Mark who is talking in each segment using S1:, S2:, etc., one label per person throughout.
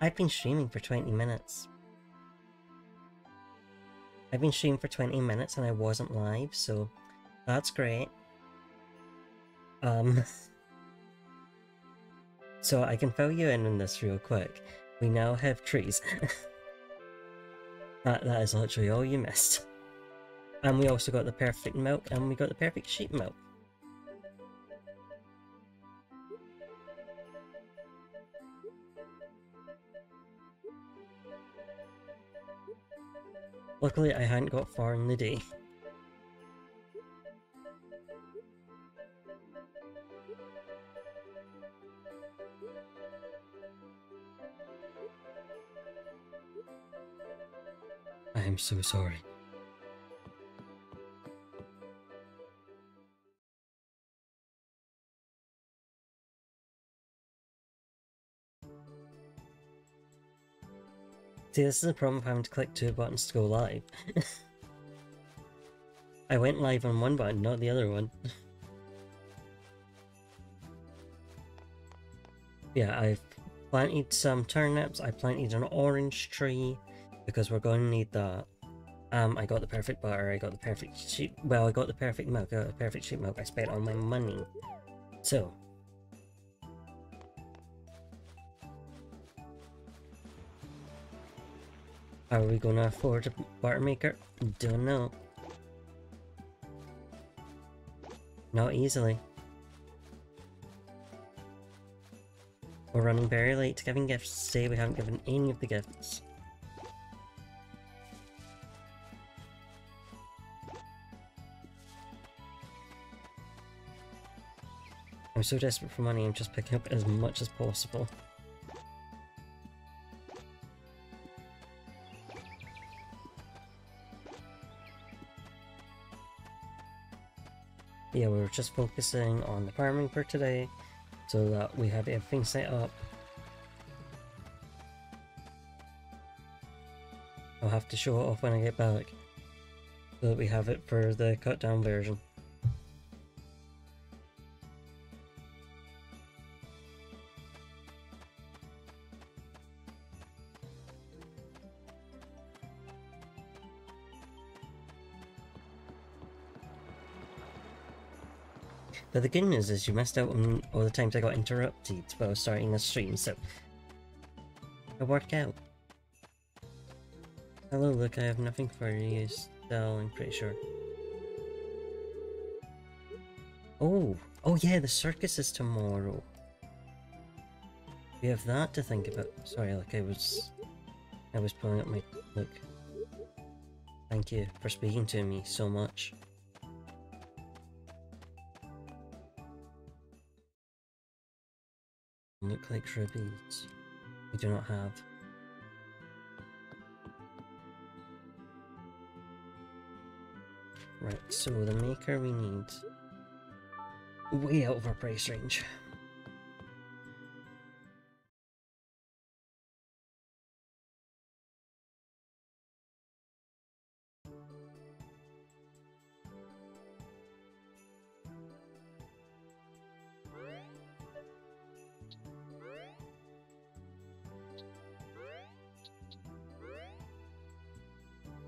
S1: I've been streaming for 20 minutes. I've been streaming for 20 minutes and I wasn't live, so that's great. Um, so I can fill you in on this real quick. We now have trees. that, that is literally all you missed. And we also got the perfect milk and we got the perfect sheep milk. Luckily I hadn't got far in the day. I am so sorry. See, this is the problem of having to click two buttons to go live. I went live on one button, not the other one. yeah, I've planted some turnips, I planted an orange tree, because we're going to need that. Um, I got the perfect butter, I got the perfect sheep, well, I got the perfect milk, I got the perfect sheep milk, I spent all my money. So, Are we gonna afford a bar maker? Don't know. Not easily. We're running very late to giving gifts today, we haven't given any of the gifts. I'm so desperate for money, I'm just picking up as much as possible. Yeah, we are just focusing on the farming for today so that we have everything set up. I'll have to show it off when I get back so that we have it for the cut down version. But the good news is you missed out on all the times I got interrupted while starting the stream, so it worked out. Hello, look, I have nothing for you still, I'm pretty sure. Oh, oh yeah, the circus is tomorrow. We have that to think about. Sorry, like I was, I was pulling up my, look. Thank you for speaking to me so much. Look like rubies. We do not have. Right, so the maker we need way out of our price range.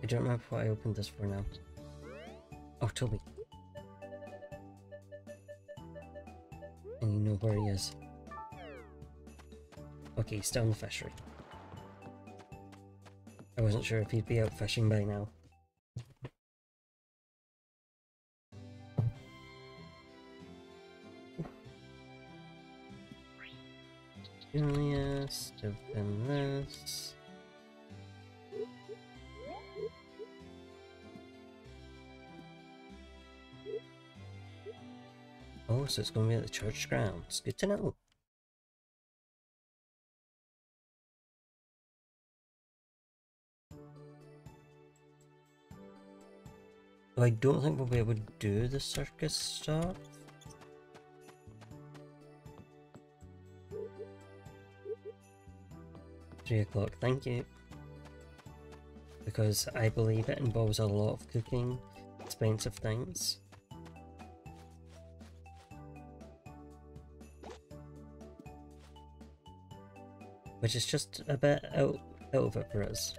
S1: I don't remember what I opened this for now. Oh, Toby. And you know where he is. Okay, he's still in the fishery. I wasn't sure if he'd be out fishing by now. So it's going to be at the church grounds. Good to know. I don't think we'll be able to do the circus stuff. Three o'clock, thank you. Because I believe it involves a lot of cooking, expensive things. Which is just a bit out, out of it for us.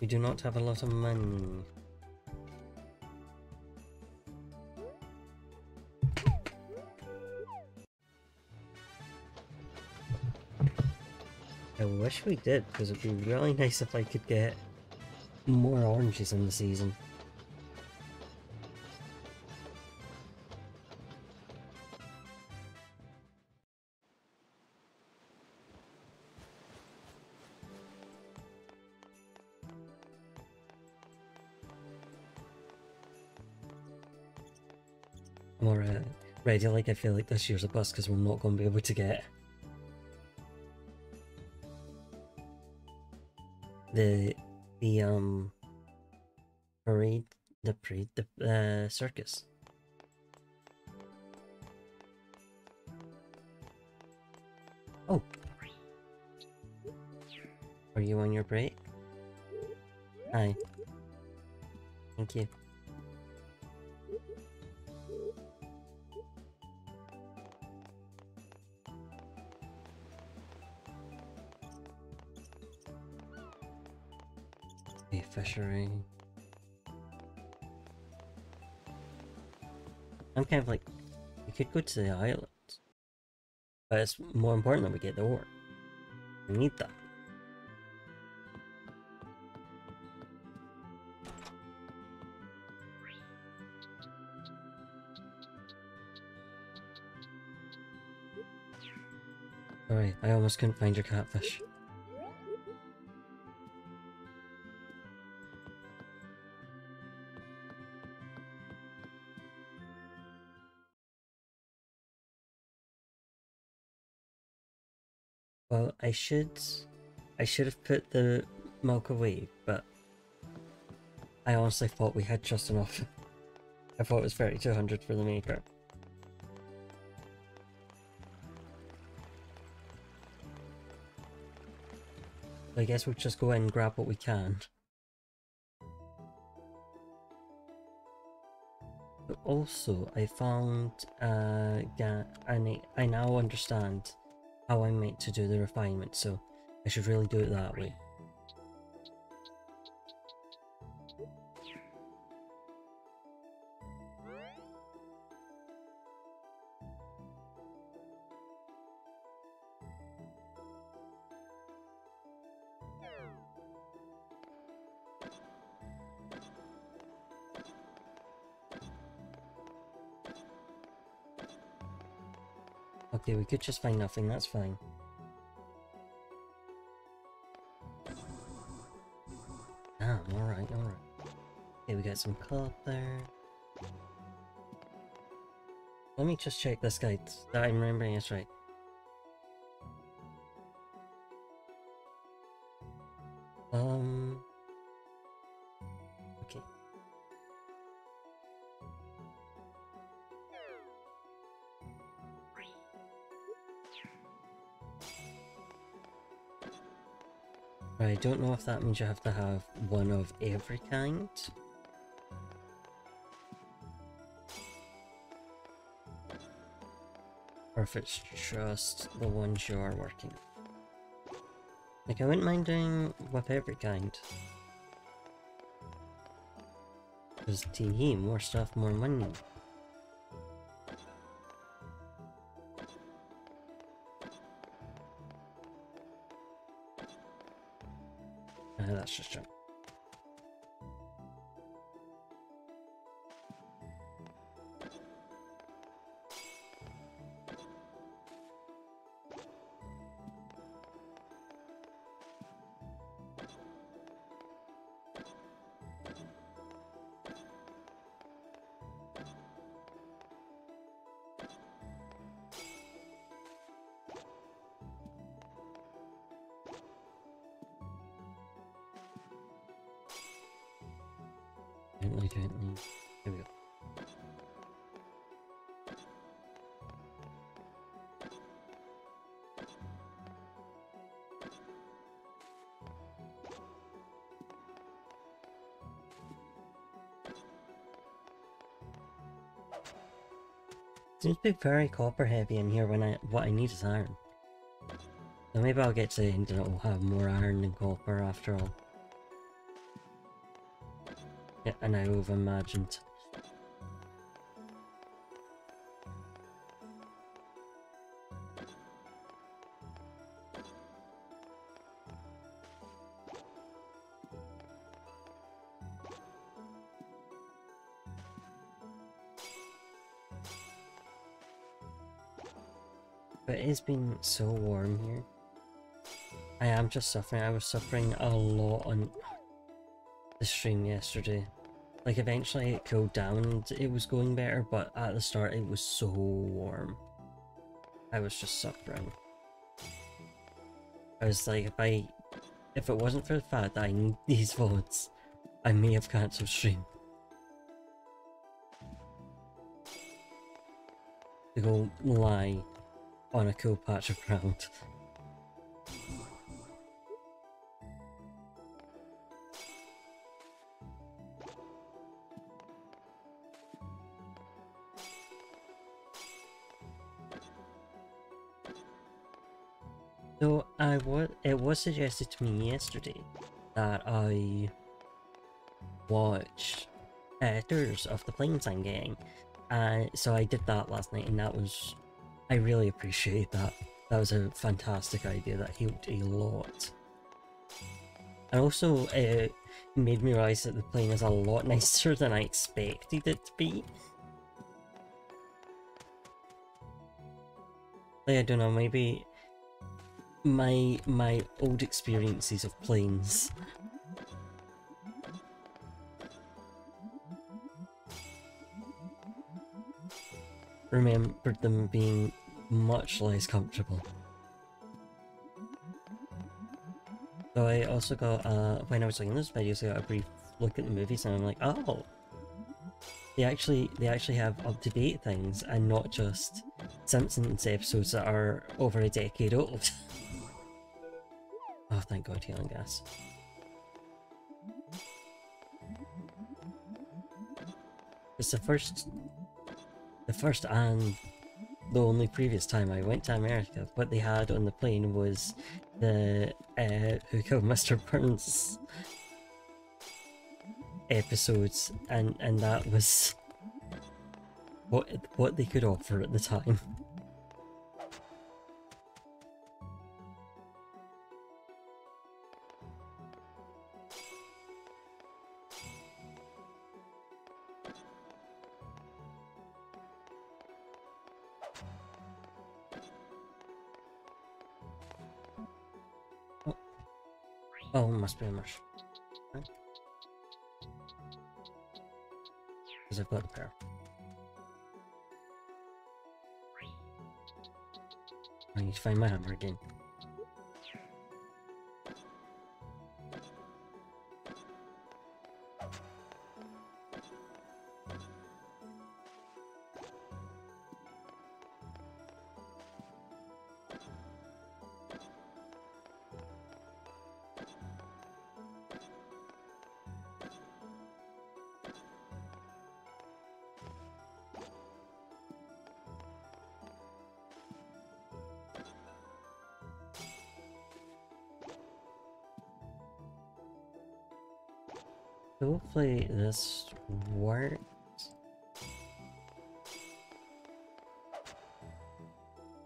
S1: We do not have a lot of money. I wish we did, because it'd be really nice if I could get more oranges in the season. Alright. Ready, like I feel like this year's a bust because we're not going to be able to get the the um parade the parade the uh, circus. Oh, are you on your break? Hi. Thank you. Could go to the island. But it's more important that we get the ore. We need that. Alright, I almost couldn't find your catfish. Should... I should have put the milk away, but... I honestly thought we had just enough. I thought it was 3200 for the maker. I guess we'll just go in and grab what we can. But also, I found uh, I, I now understand how I'm meant to do the refinement, so I should really do it that way. Could just find nothing, that's fine. Ah, alright, alright. Okay, we got some copper. Let me just check this guy. I'm remembering is right. If that means you have to have one of every kind. Or if it's just the ones you are working. Like, I wouldn't mind doing with every kind. Because TE, more stuff, more money. That's just junk. Seems to be very copper heavy in here when I what I need is iron. So maybe I'll get to the end and it'll have more iron than copper after all. Yeah, and I over imagined. It's so warm here. I am just suffering. I was suffering a lot on the stream yesterday. Like eventually it cooled down and it was going better, but at the start it was so warm. I was just suffering. I was like, if I, if it wasn't for the fact that I need these votes, I may have cancelled stream. To go lie on a cool patch of ground. So I was it was suggested to me yesterday that I watch editors of the planes I'm getting. Uh, so I did that last night and that was I really appreciate that. That was a fantastic idea that helped a lot. And also it made me realise that the plane is a lot nicer than I expected it to be. Like, I don't know, maybe my my old experiences of planes. Remembered them being much less comfortable. So I also got, uh, when I was looking at this video, I got a brief look at the movies and I'm like, oh, they actually they actually have up to date things and not just Simpsons episodes that are over a decade old. Oh, thank god, healing gas. It's the first... The first and the only previous time I went to America, what they had on the plane was the uh, Who Killed Mr. Burns episodes, and, and that was what what they could offer at the time. must be a mush. Because I've got a pair. I need to find my hammer again. Hopefully this works.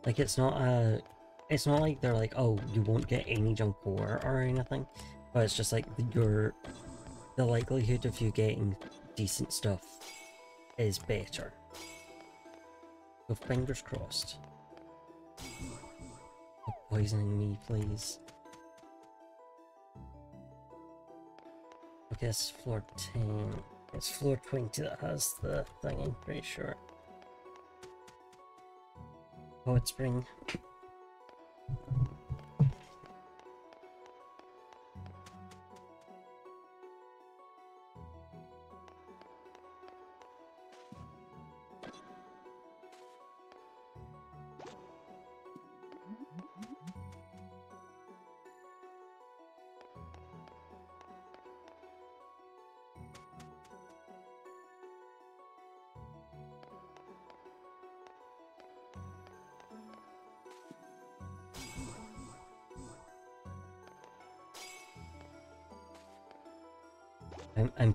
S1: Like it's not a, it's not like they're like, oh, you won't get any junk ore or anything, but it's just like your, the likelihood of you getting decent stuff is better. So fingers crossed. Poisoning me, please. I guess floor 10. It's floor 20 that has the thing, I'm pretty sure. Poet Spring.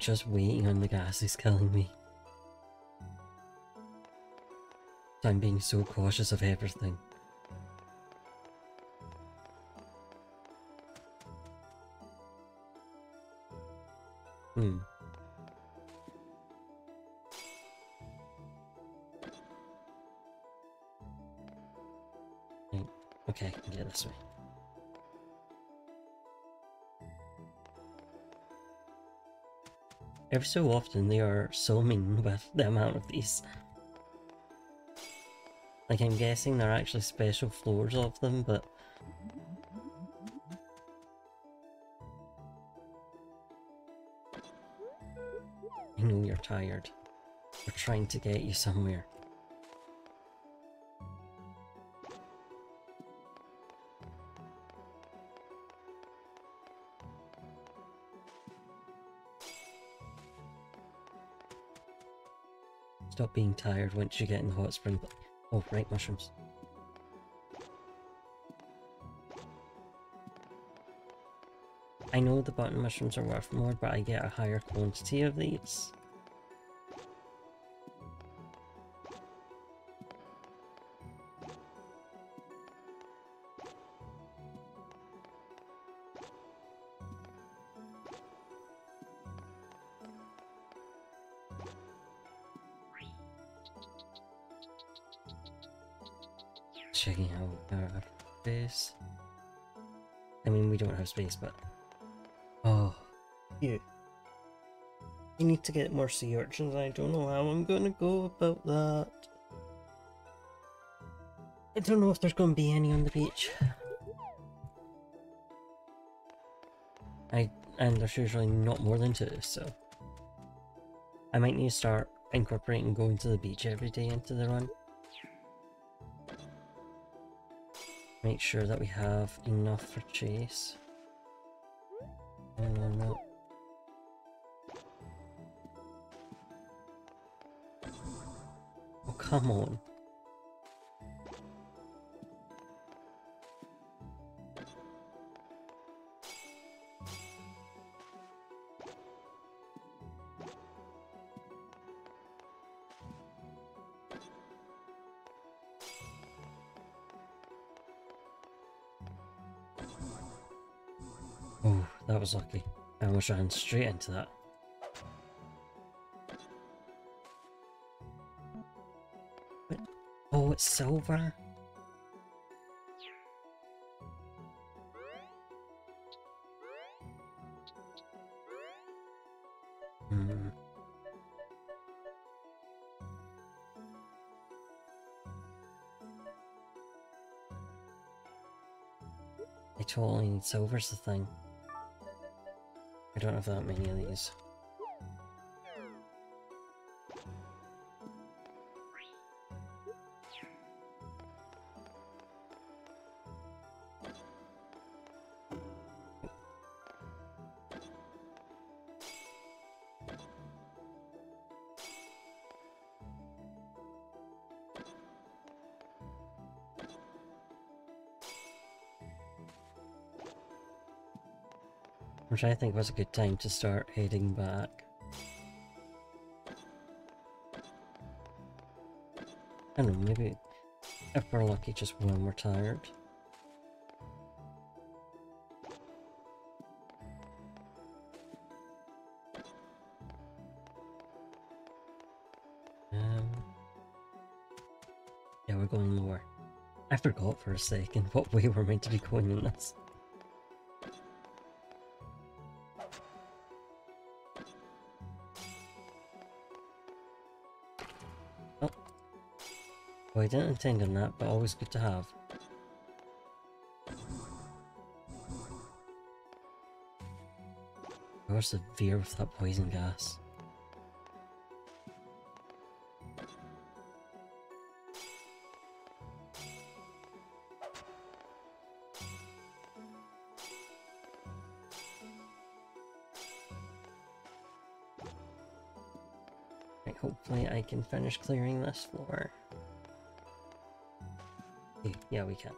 S1: Just waiting on the gas is killing me. I'm being so cautious of everything. Every so often they are so mean with the amount of these. Like I'm guessing they're actually special floors of them, but... I know you're tired. We're trying to get you somewhere. Stop being tired once you get in the hot spring. Oh, right, mushrooms. I know the button mushrooms are worth more, but I get a higher quantity of these. But... Oh. Yeah. You need to get more sea urchins. I don't know how I'm going to go about that. I don't know if there's going to be any on the beach. I And there's usually not more than two, so... I might need to start incorporating going to the beach every day into the run. Make sure that we have enough for chase. Oh, come on. Was lucky. I almost ran straight into that. Oh, it's silver? Hmm. I totally need silver's the thing. I don't have that many of these. Which I think was a good time to start heading back. I don't know, maybe if we're lucky just when we're tired. Um, yeah, we're going lower. I forgot for a second what way we're meant to be going in this. Well, I didn't intend on that, but always good to have. The veer with that poison gas? Right, hopefully I can finish clearing this floor. Yeah, we can.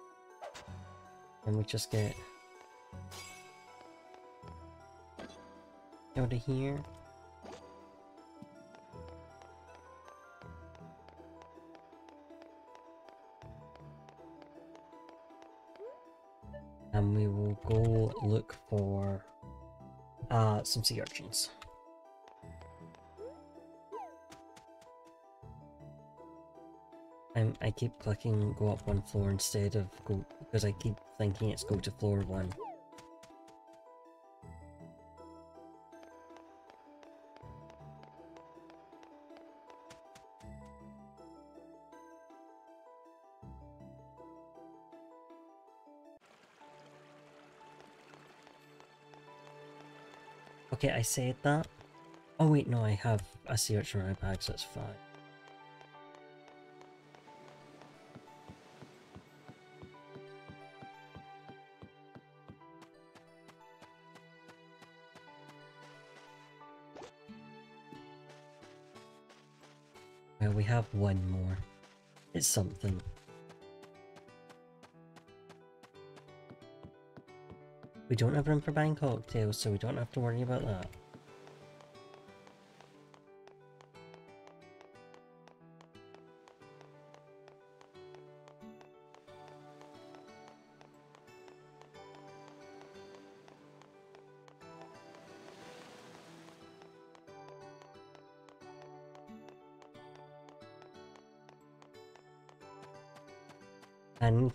S1: And we just get out of here. And we will go look for uh, some sea urchins. I'm, I keep clicking go up one floor instead of go because I keep thinking it's go to floor one. Okay, I said that. Oh wait, no, I have a sea urchin in my bag, so it's fine. We have one more. It's something. We don't have room for buying cocktails, so we don't have to worry about that.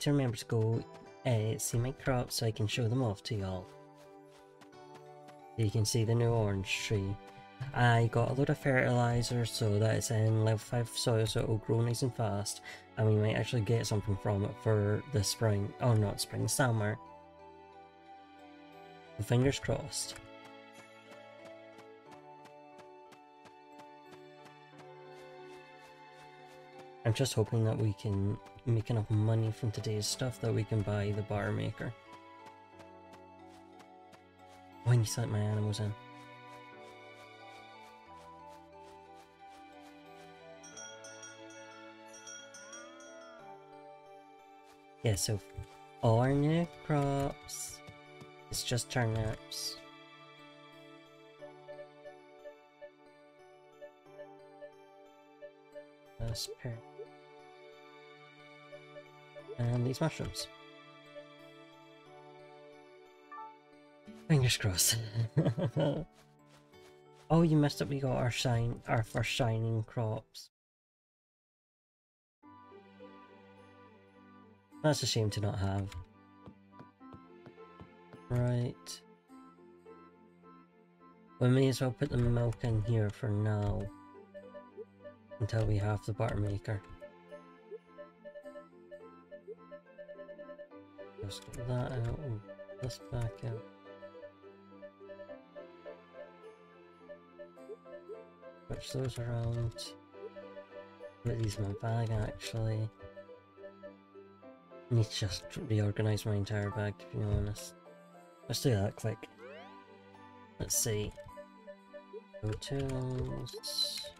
S1: To remember to go uh, see my crops so I can show them off to y'all. You can see the new orange tree. I got a load of fertilizer so that it's in level 5 soil so it will grow nice and fast and we might actually get something from it for the spring, oh not spring, summer. Fingers crossed. I'm just hoping that we can make enough money from today's stuff that we can buy the bar maker. Oh, I need to let my animals in. Yeah, so all our new crops, it's just turnips. That's pear and these mushrooms. Fingers crossed. oh, you messed up. We got our shine, our first shining crops. That's a shame to not have. Right. We may as well put the milk in here for now. Until we have the butter maker. Just get that out and this back out. Switch those around. Put these in my bag actually. I need to just reorganize my entire bag to be honest. Let's do that quick. Let's see. Hotels.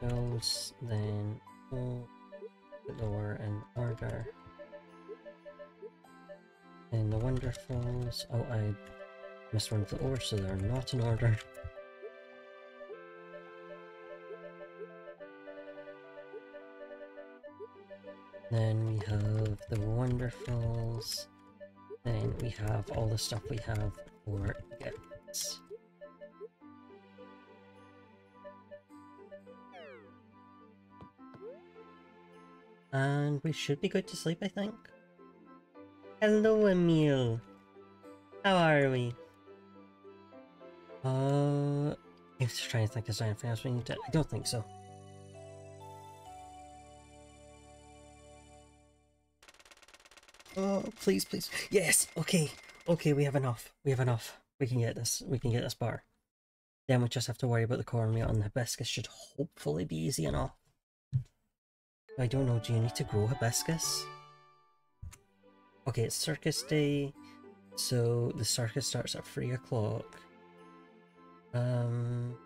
S1: Hotels, then pull the door in order. And the Wonderfuls, oh I of the ores so they're not in order. Then we have the Wonderfuls. Then we have all the stuff we have for gifts. And we should be good to sleep, I think. Hello, Emil. How are we? Uh, I'm just trying to think of something else we need to. I don't think so. Oh, please, please. Yes, okay. Okay, we have enough. We have enough. We can get this. We can get this bar. Then we just have to worry about the cornmeal and the hibiscus should hopefully be easy enough. I don't know, do you need to grow hibiscus? Okay, it's circus day, so the circus starts at 3 o'clock. Um,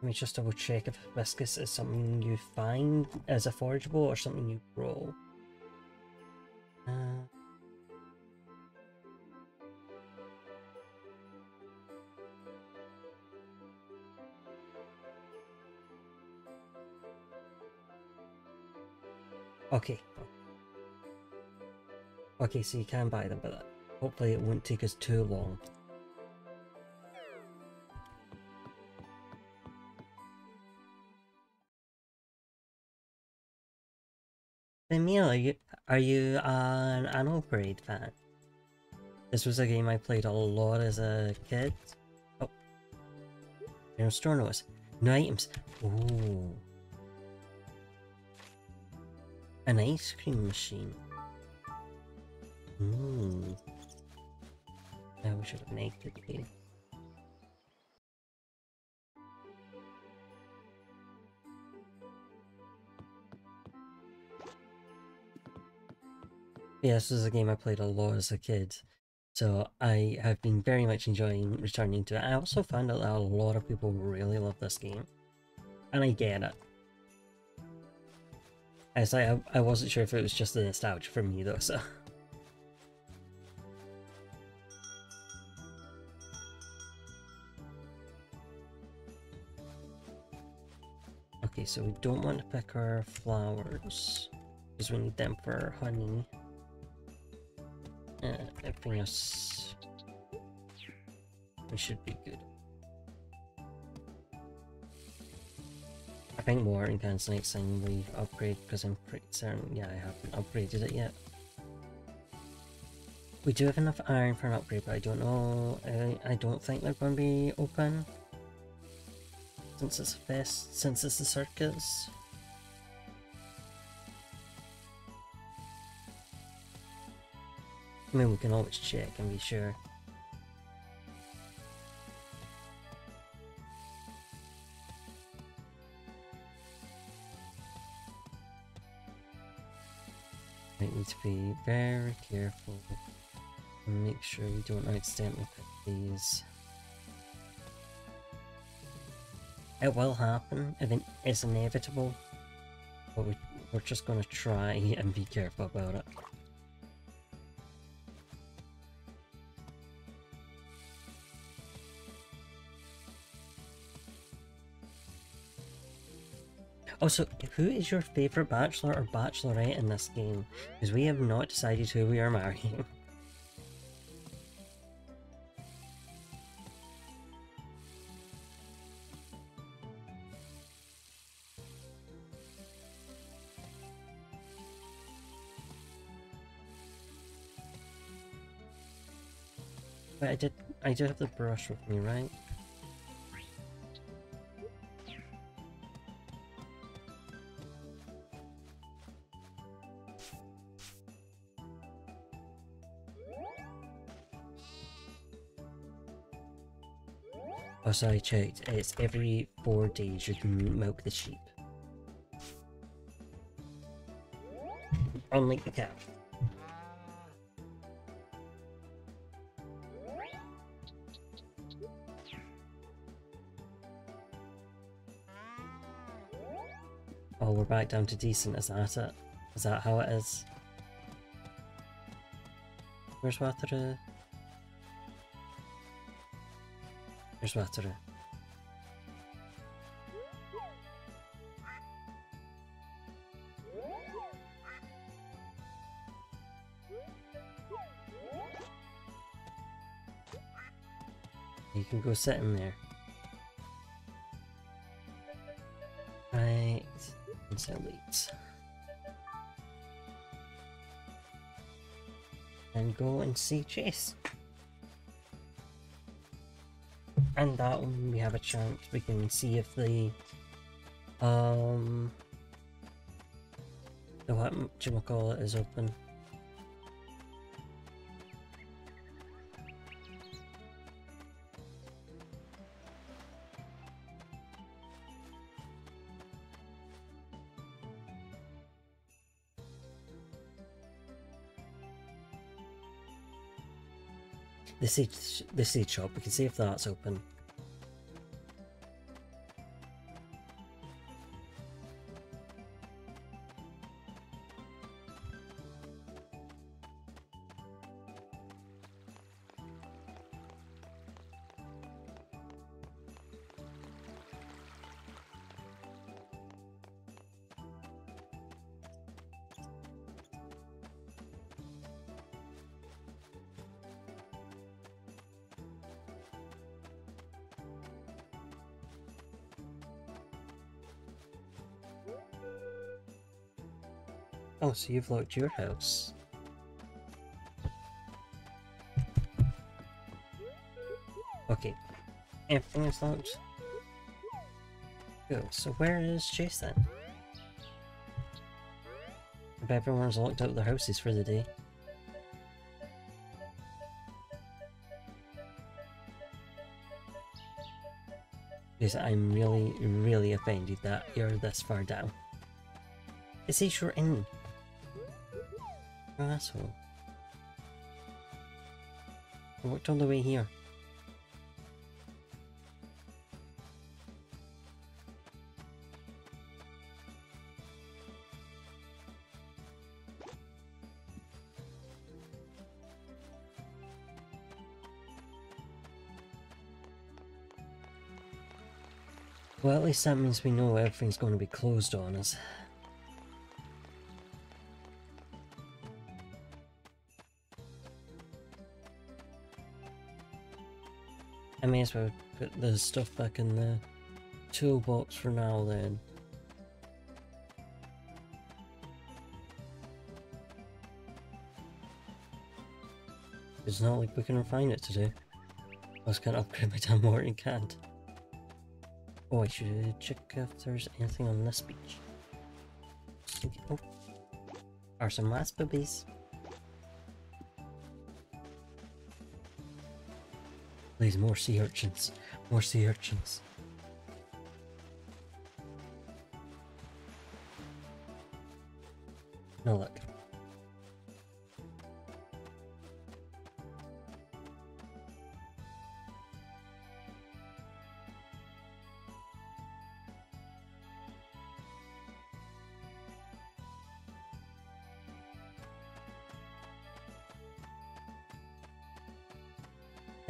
S1: let me just double check if hibiscus is something you find as a forageable or something you grow. Uh, Okay. Okay, so you can buy them, but uh, hopefully it won't take us too long. Emil, are you are you an an Upgrade fan? This was a game I played a lot as a kid. Oh, no store notice. No items. Ooh, an ice cream machine. Hmm. I we should have made it. Here. Yeah, this is a game I played a lot as a kid, so I have been very much enjoying returning to it. I also found out that a lot of people really love this game, and I get it. As I, I wasn't sure if it was just the nostalgia for me though, so... Okay, so we don't want to pick our flowers, because we need them for our honey. Uh, everything else... We should be good. I think can's the next thing we upgrade, because I'm pretty certain, yeah, I haven't upgraded it yet. We do have enough iron for an upgrade, but I don't know, I, I don't think they're going to be open. Since it's fest, since it's the circus. I mean, we can always check and be sure. I need to be very careful and make sure we don't accidentally pick these. It will happen, it's inevitable, but we, we're just gonna try and be careful about it. Also, who is your favourite bachelor or bachelorette in this game? Because we have not decided who we are marrying. But I did I did have the brush with me, right? Oh, I checked. It's every four days you can milk the sheep. Unlike the cow. Oh, we're back down to decent, is that it? Is that how it is? Where's water? There's water. You can go sit in there. Right, and so. And go and see Chase. That one we have a chance we can see if the um the what call it is open the seed the seed shop. We can see if that's open. So you've locked your house. Okay, everything is locked. Cool, so where is Chase then? Everyone's locked out their houses for the day. Because I'm really, really offended that you're this far down. It says you're in. Asshole. I walked all the way here. Well, at least that means we know everything's going to be closed on us. As well put the stuff back in the toolbox for now then. It's not like we can refine it today. I was gonna upgrade my damn watering can't. Oh, I should uh, check if there's anything on this beach. Oh. Are some last raspberries. Please, more sea urchins. More sea urchins. Now luck.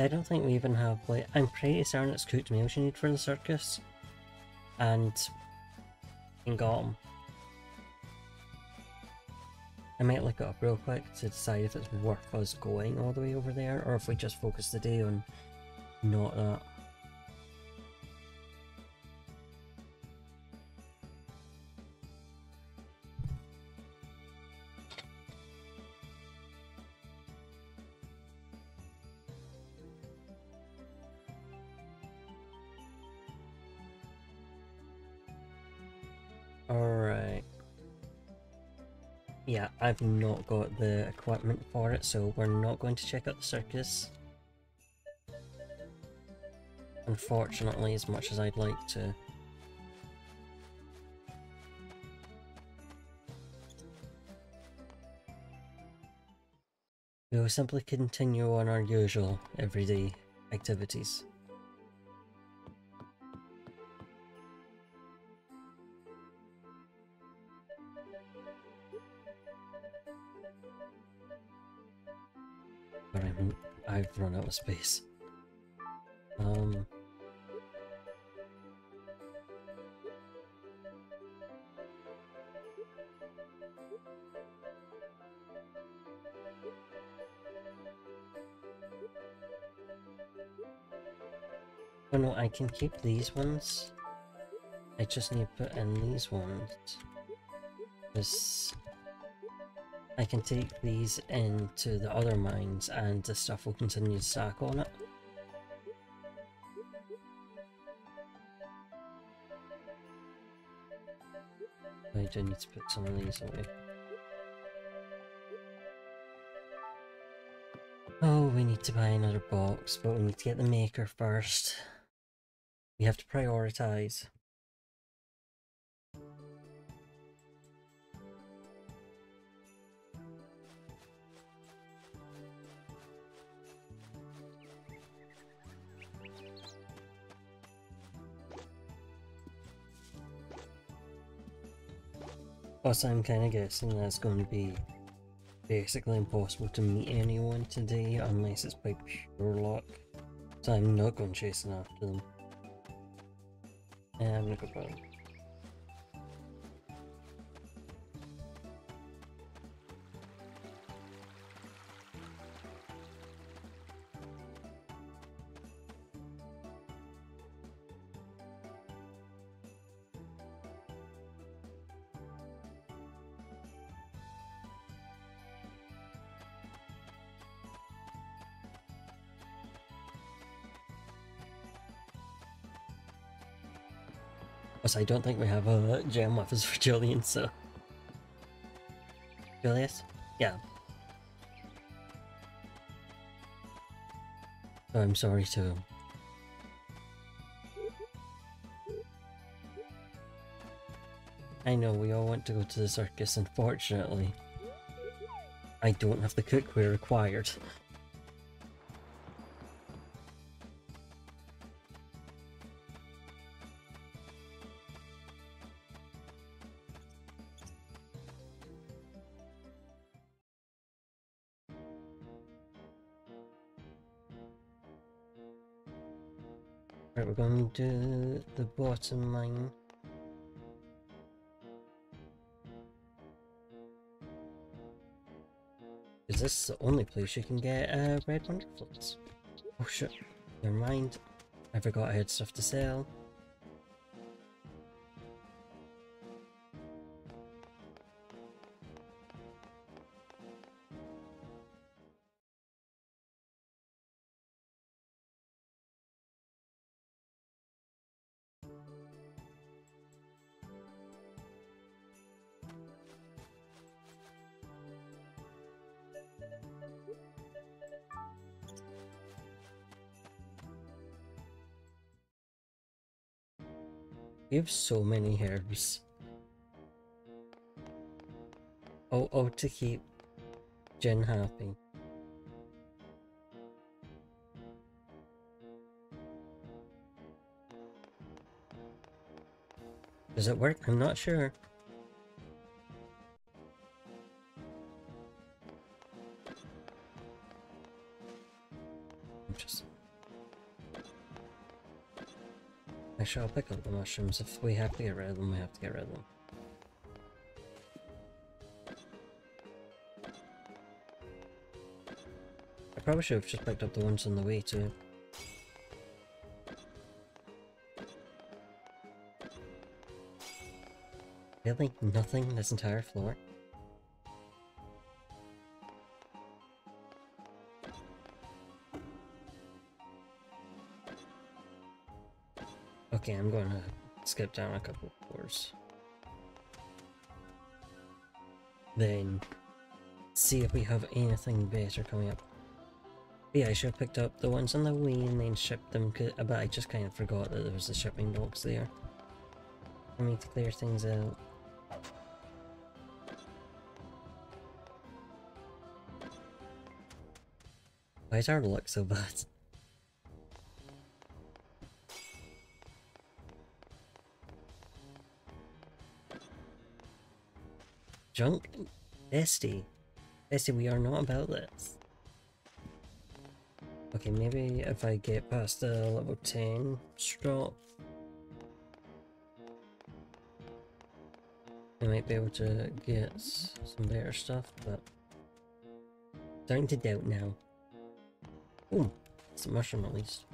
S1: I don't think we even have, like, I'm pretty certain it's cooked meals you need for the circus. And... and got 'em. I might look it up real quick to decide if it's worth us going all the way over there, or if we just focus the day on not that. Got the equipment for it, so we're not going to check out the circus. Unfortunately, as much as I'd like to. We will simply continue on our usual everyday activities. Run out of space. Um... Oh no, I can keep these ones. I just need to put in these ones. This... I can take these into the other mines and the stuff will continue to stack on it. I do need to put some of these away. Oh, we need to buy another box, but we need to get the maker first. We have to prioritize. Plus, I'm kind of guessing that's going to be basically impossible to meet anyone today unless it's by pure luck. So I'm not going chasing after them. And I'm gonna go I don't think we have a jam us for Julian, so... Julius? Yeah. I'm sorry to I know we all want to go to the circus, unfortunately. I don't have the cookware required. Right, we're going to do the bottom line. Is this the only place you can get uh, red wonderfruits? Oh shit, never mind. I forgot I had stuff to sell. We have so many herbs. Oh, oh, to keep Jen happy. Does it work? I'm not sure. Actually, I'll pick up the mushrooms. If we have to get rid of them, we have to get rid of them. I probably should have just picked up the ones on the way too. Really? Nothing this entire floor? Okay, I'm going to skip down a couple of floors. Then see if we have anything better coming up. But yeah, I should have picked up the ones on the way and then shipped them, but I just kind of forgot that there was a shipping box there. I need to clear things out. Why is our luck so bad? Junk? Bestie. Bestie, we are not about this. Okay, maybe if I get past the level 10 stop, I might be able to get some better stuff, but starting to doubt now. Ooh, it's a mushroom at least.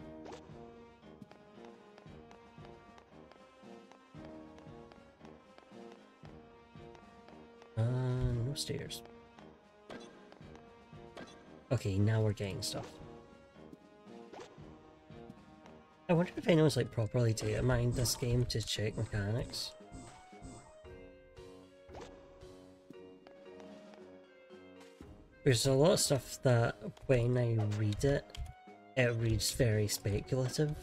S1: Upstairs. Okay, now we're getting stuff. I wonder if anyone's like properly data mined this game to check mechanics. There's a lot of stuff that when I read it, it reads very speculative.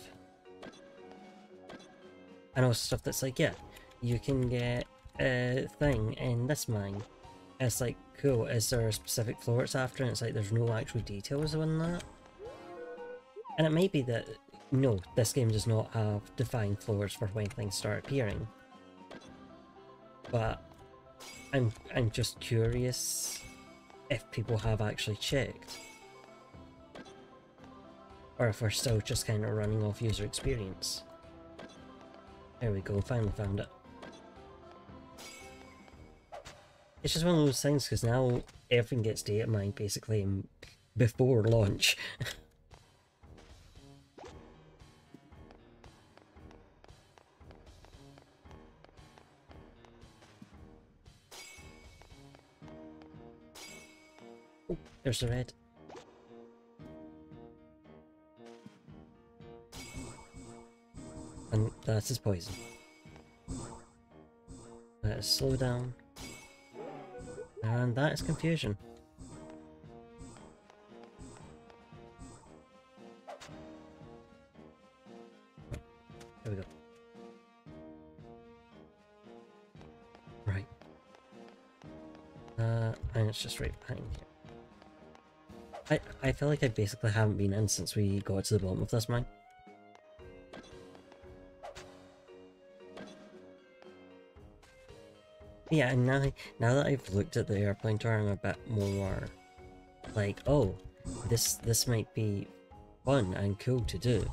S1: And also stuff that's like, yeah, you can get a thing in this mine, it's like, cool, is there a specific floor it's after? And it's like, there's no actual details on that. And it may be that, no, this game does not have defined floors for when things start appearing. But I'm, I'm just curious if people have actually checked. Or if we're still just kind of running off user experience. There we go, finally found it. It's just one of those things because now everything gets data mined basically before launch. oh, there's the red. And that's his poison. That is slow down. And that is confusion. There we go. Right. Uh, and it's just right behind here. I, I feel like I basically haven't been in since we got to the bottom of this mine. Yeah, and now, now that I've looked at the airplane tour, I'm a bit more like, oh, this this might be fun and cool to do.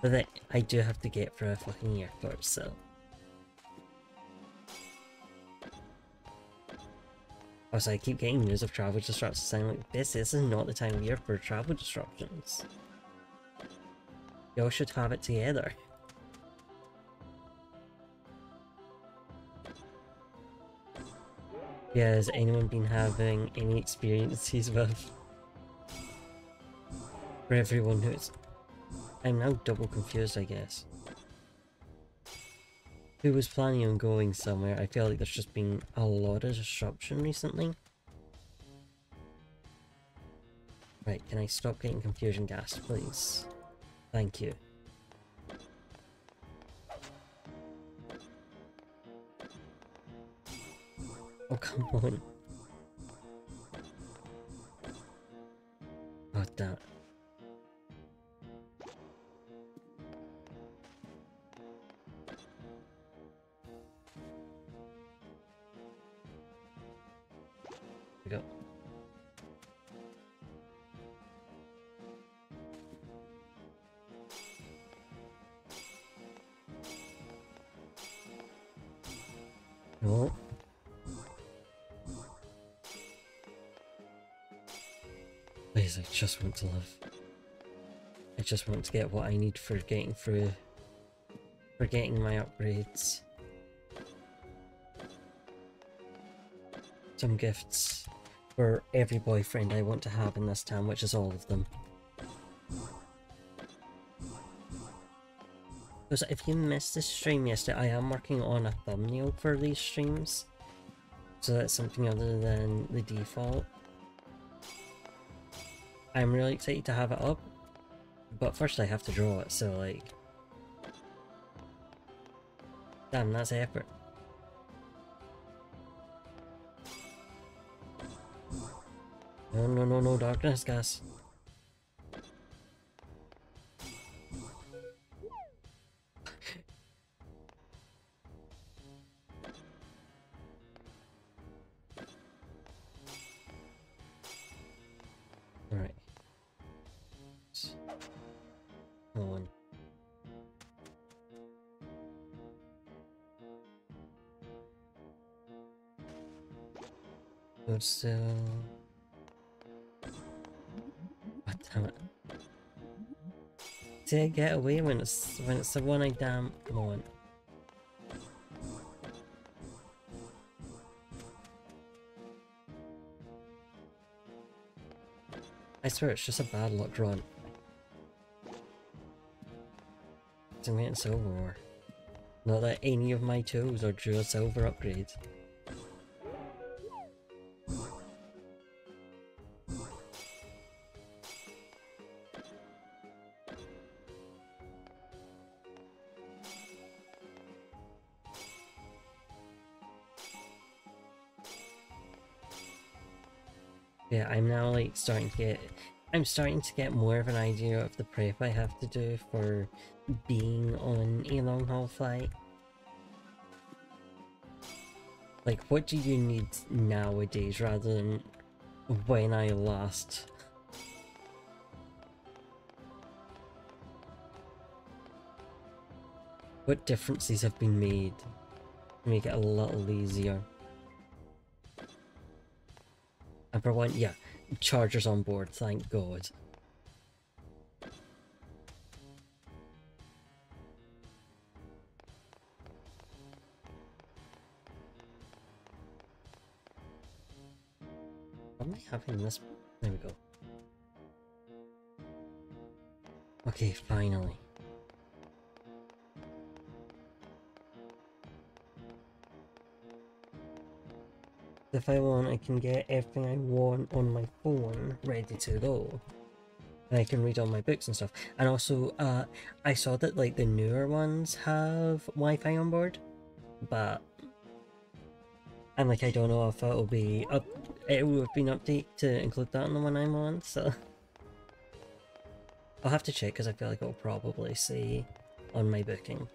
S1: But then I do have to get for a fucking airport, so. Also, I keep getting news of travel disruptions saying like, this, this is not the time of year for travel disruptions. Y'all should have it together. Yeah, has anyone been having any experiences with? For everyone who's... I'm now double confused, I guess. Who was planning on going somewhere? I feel like there's just been a lot of disruption recently. Right, can I stop getting confusion gas, please? Thank you. Oh, come on. To live. I just want to get what I need for getting through, for getting my upgrades. Some gifts for every boyfriend I want to have in this town, which is all of them. Because if you missed the stream yesterday, I am working on a thumbnail for these streams. So that's something other than the default. I'm really excited to have it up. But first I have to draw it, so like... Damn, that's effort. No, no, no, no, darkness, gas. Get away when it's when it's the one I damn want? I swear it's just a bad luck run. It's silver ore. Not that any of my tools are due a silver upgrade. Get I'm starting to get more of an idea of the prep I have to do for being on a long haul flight. Like what do you need nowadays rather than when I last What differences have been made to make it a little easier? For one, yeah, chargers on board, thank god. Am I having this? There we go. Okay, finally. If I want, I can get everything I want on my phone ready to go. I can read all my books and stuff. And also, uh, I saw that like the newer ones have Wi-Fi on board, but and like I don't know if it'll be up. It will have been updated to include that on the one I'm on, so I'll have to check because I feel like it'll probably say on my booking.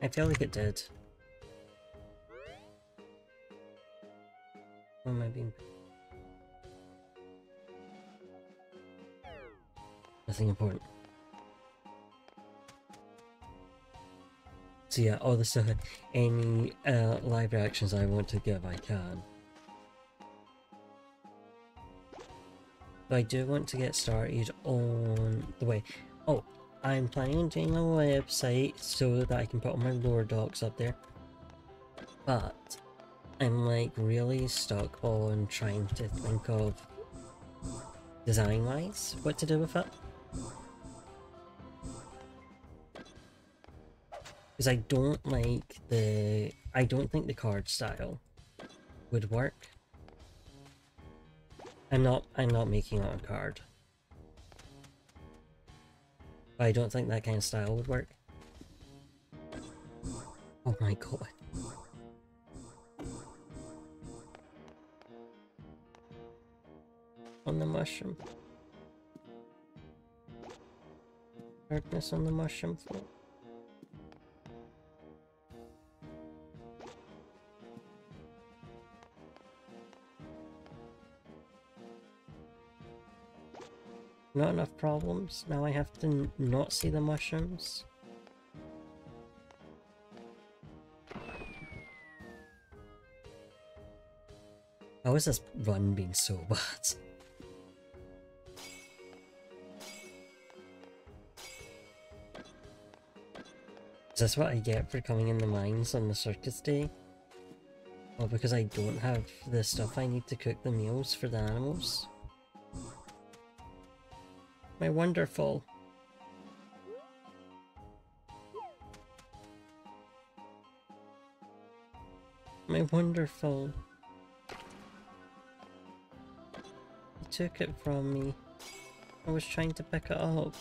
S1: I feel like it did. Am I being... Nothing important. So yeah, all the stuff, any uh, live reactions I want to give, I can. But I do want to get started on the way. Oh, I'm planning on doing a website so that I can put all my lore docs up there. But I'm like really stuck on trying to think of design wise what to do with it. Because I don't like the I don't think the card style would work. I'm not I'm not making out a card. But I don't think that kind of style would work. Oh my god. On the mushroom. Darkness on the mushroom floor. Not enough problems. Now I have to not see the mushrooms. How is this run being so bad? This what I get for coming in the mines on the circus day? Well, because I don't have the stuff I need to cook the meals for the animals? My wonderful. My wonderful. He took it from me. I was trying to pick it up.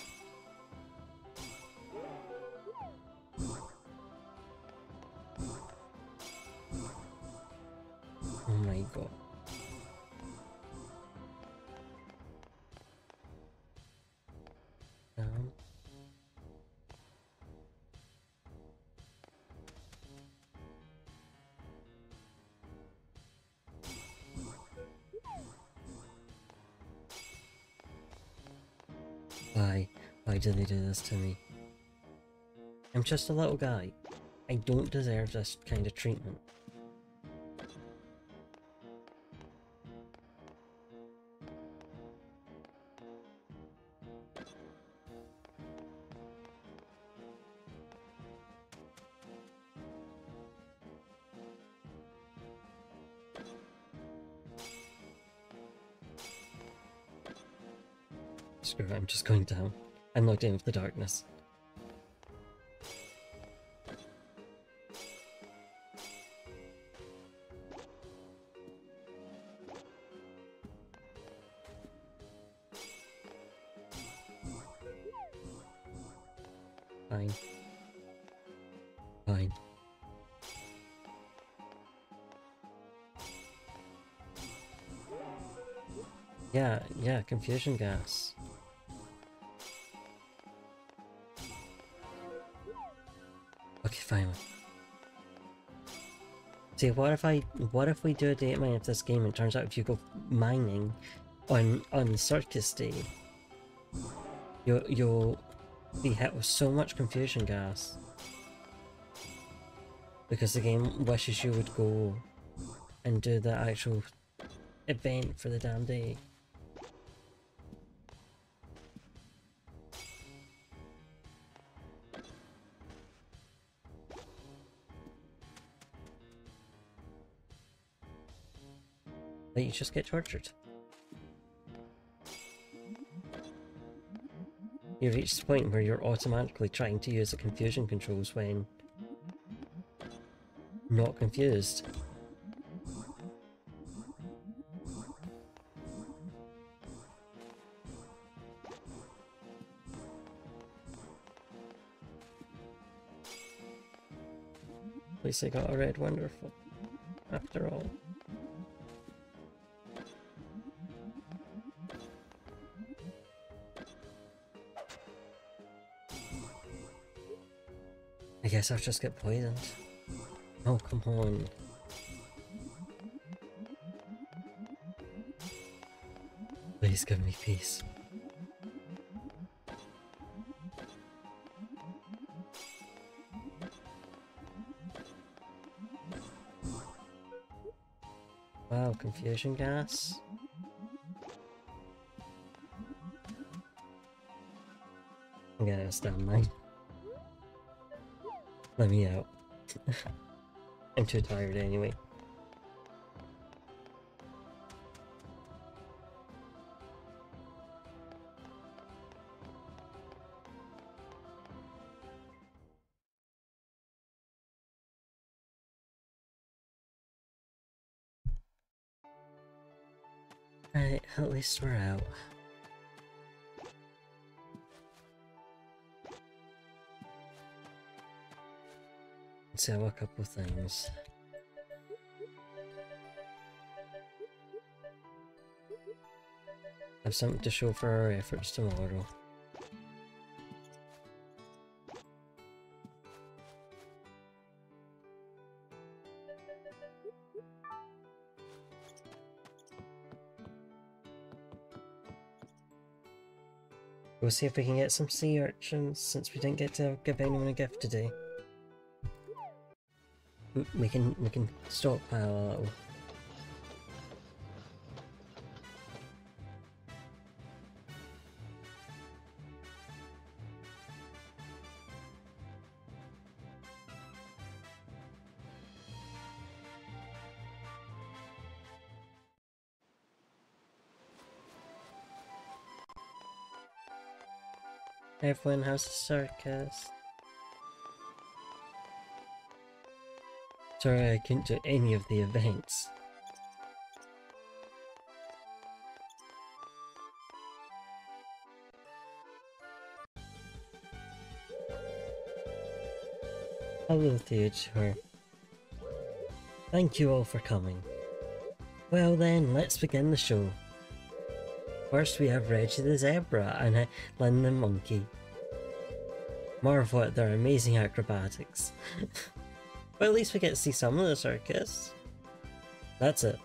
S1: Did they do this to me? I'm just a little guy. I don't deserve this kind of treatment. Screw it, I'm just going down. I'm locked in with the darkness. Fine. Fine. Yeah, yeah, confusion gas. See, what if I, what if we do a date mine of this game and turns out if you go mining on, on Circus Day, you'll, you'll be hit with so much confusion gas. Because the game wishes you would go and do the actual event for the damn day. that you just get tortured. You reach the point where you're automatically trying to use the confusion controls when not confused. At least I got a red wonderful, after all. Guess I'll just get poisoned. Oh, come on. Please give me peace. Wow, confusion gas. I'm gonna stand mine. Let me out. I'm too tired anyway. Right, at least we're out. Let's a couple things. Have something to show for our efforts tomorrow. We'll see if we can get some sea urchins since we didn't get to give anyone a gift today. We can we can stockpile little. Uh, Everyone has a circus. Sorry, I couldn't do any of the events. Hello, Theodore. Thank you all for coming. Well then, let's begin the show. First we have Reggie the Zebra and Lynn the Monkey. Marvel at their amazing acrobatics. but at least we get to see some of the circus. That's it.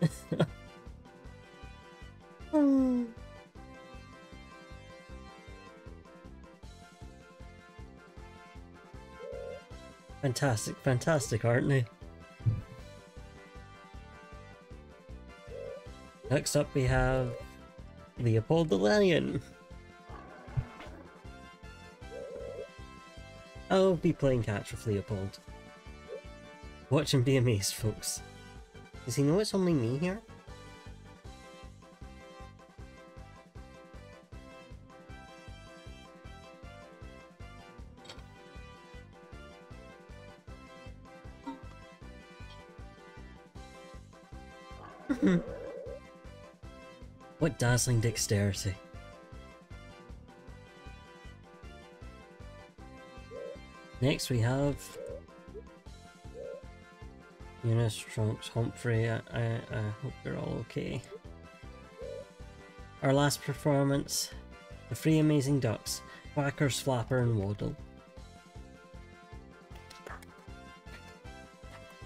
S1: Fantastic, fantastic, aren't they? Next up we have Leopold the Lion. I'll be playing catch with Leopold. Watch and be amazed, folks. Does he know it's only me here? what dazzling dexterity. Next we have Eunice, Trunks, Humphrey. I, I, I hope you're all okay. Our last performance, the three amazing ducks, Whackers, Flapper, and Waddle.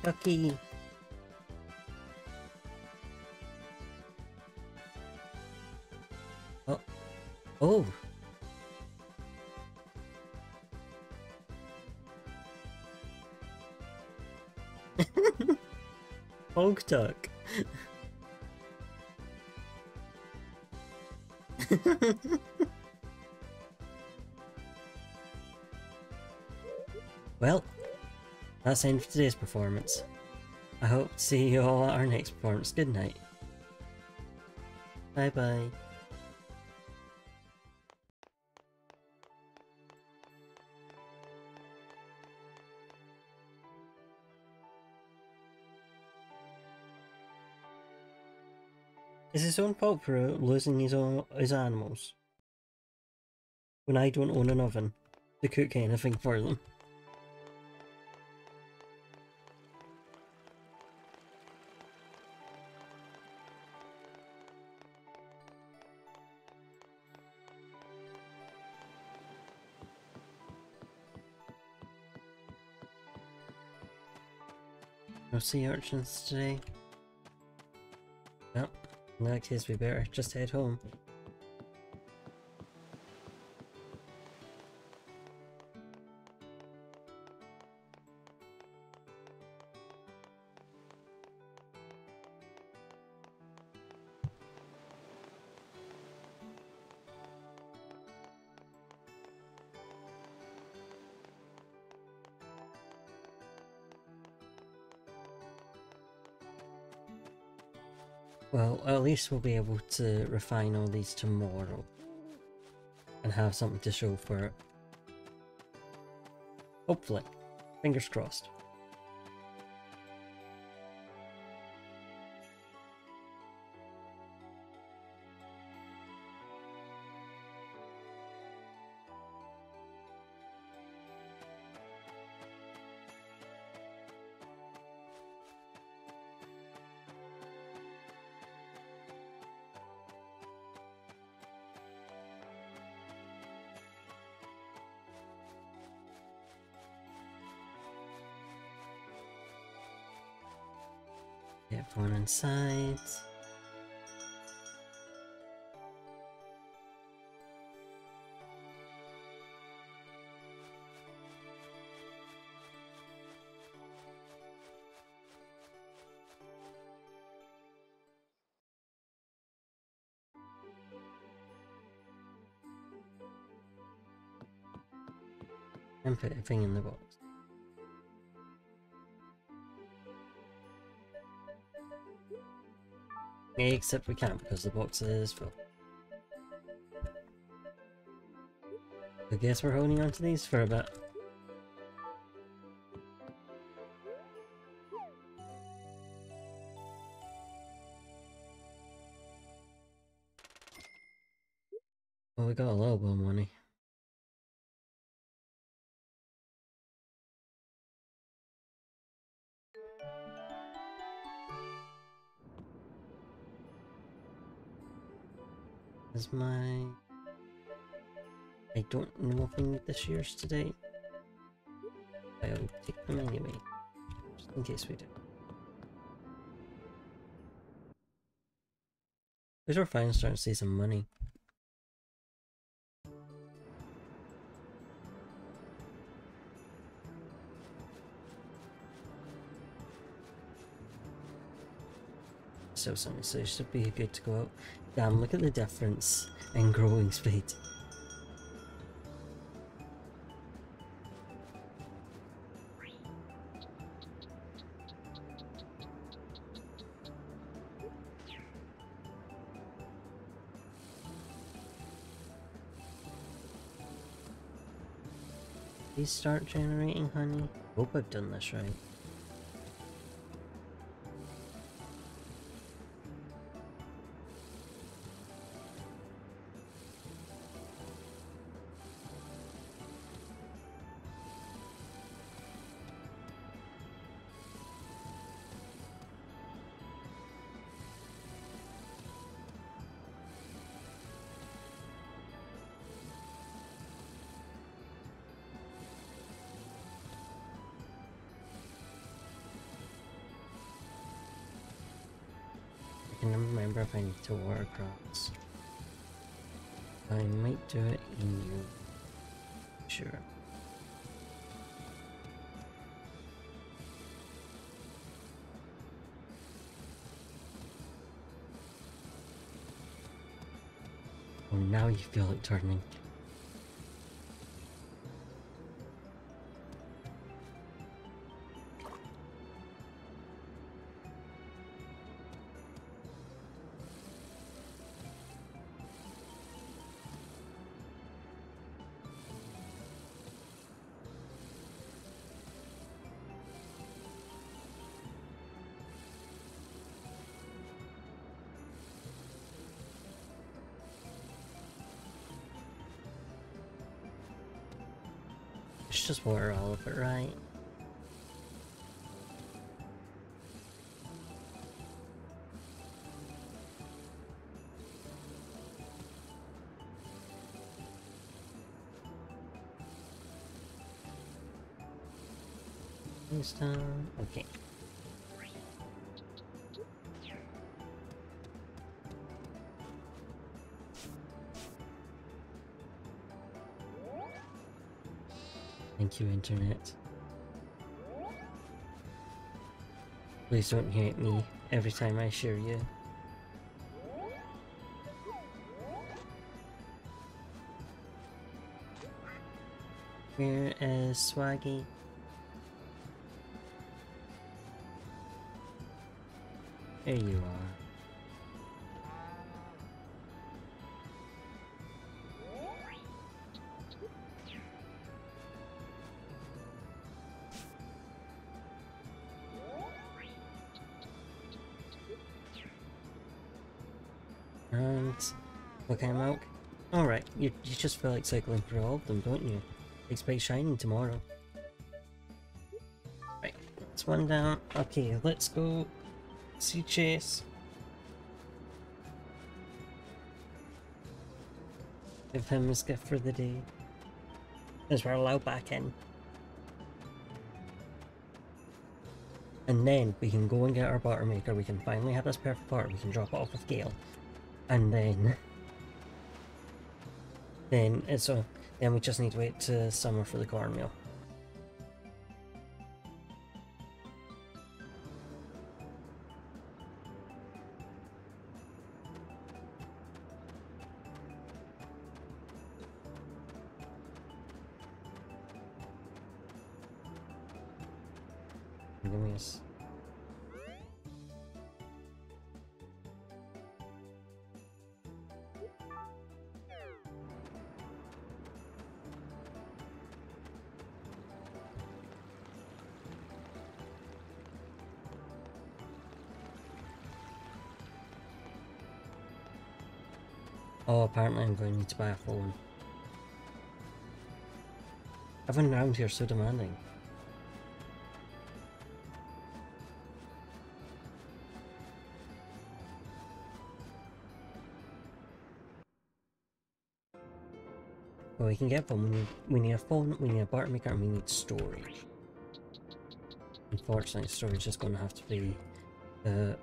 S1: Ducky. That's the end for today's performance. I hope to see you all at our next performance. Good night. Bye bye. Is his own fault for losing his own his animals? When I don't own an oven to cook anything for them. Sea urchins today. Well, in that case we better just head home. We'll be able to refine all these tomorrow. And have something to show for it. Hopefully. Fingers crossed. Inside. And put everything in the box. Except we can't because the box is full. I guess we're holding on to these for a bit. The shears today. I'll take them hmm. anyway, just in case we do. These are fine starting to see some money. So something, so it should be good to go out. Damn, look at the difference in growing speed. Please start generating honey. Hope I've done this right. If I need to war across. I might do it in you. Sure. Oh, now you feel it turning. Just water all of it, right? This time, okay. Thank you, Internet. Please don't hate me every time I share you. Where is Swaggy? There you are. Just feel like cycling through all of them, don't you? Expect shining tomorrow. Right, that's one down. Okay, let's go see Chase. Give him his gift for the day. As we're allowed back in. And then we can go and get our butter maker, we can finally have this perfect butter, we can drop it off with Gale. And then... Then a... Then we just need to wait to summer for the cornmeal. Buy a phone. Everyone around here is so demanding. Well, we can get one. We need, we need a phone, we need a butter maker, and we need storage. Unfortunately, storage is going to have to be the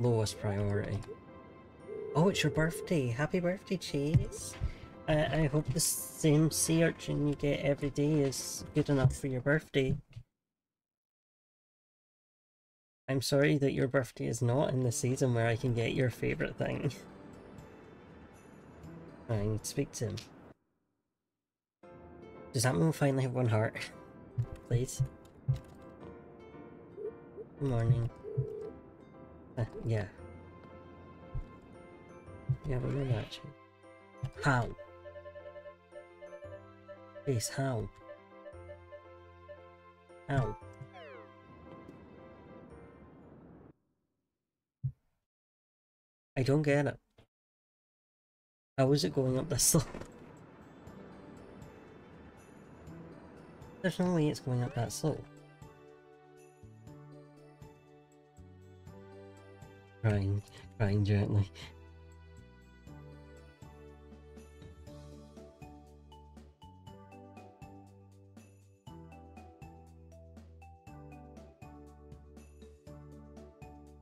S1: lowest priority. Oh, it's your birthday! Happy birthday, Chase! I hope the same sea urchin you get every day is good enough for your birthday. I'm sorry that your birthday is not in the season where I can get your favourite thing. I need to speak to him. Does that mean we'll finally have one heart? Please? Good morning. Uh, yeah. Yeah, know that actually. How? Please, how? How? I don't get it. How is it going up this slow? There's no way it's going up that slow. Crying, crying gently.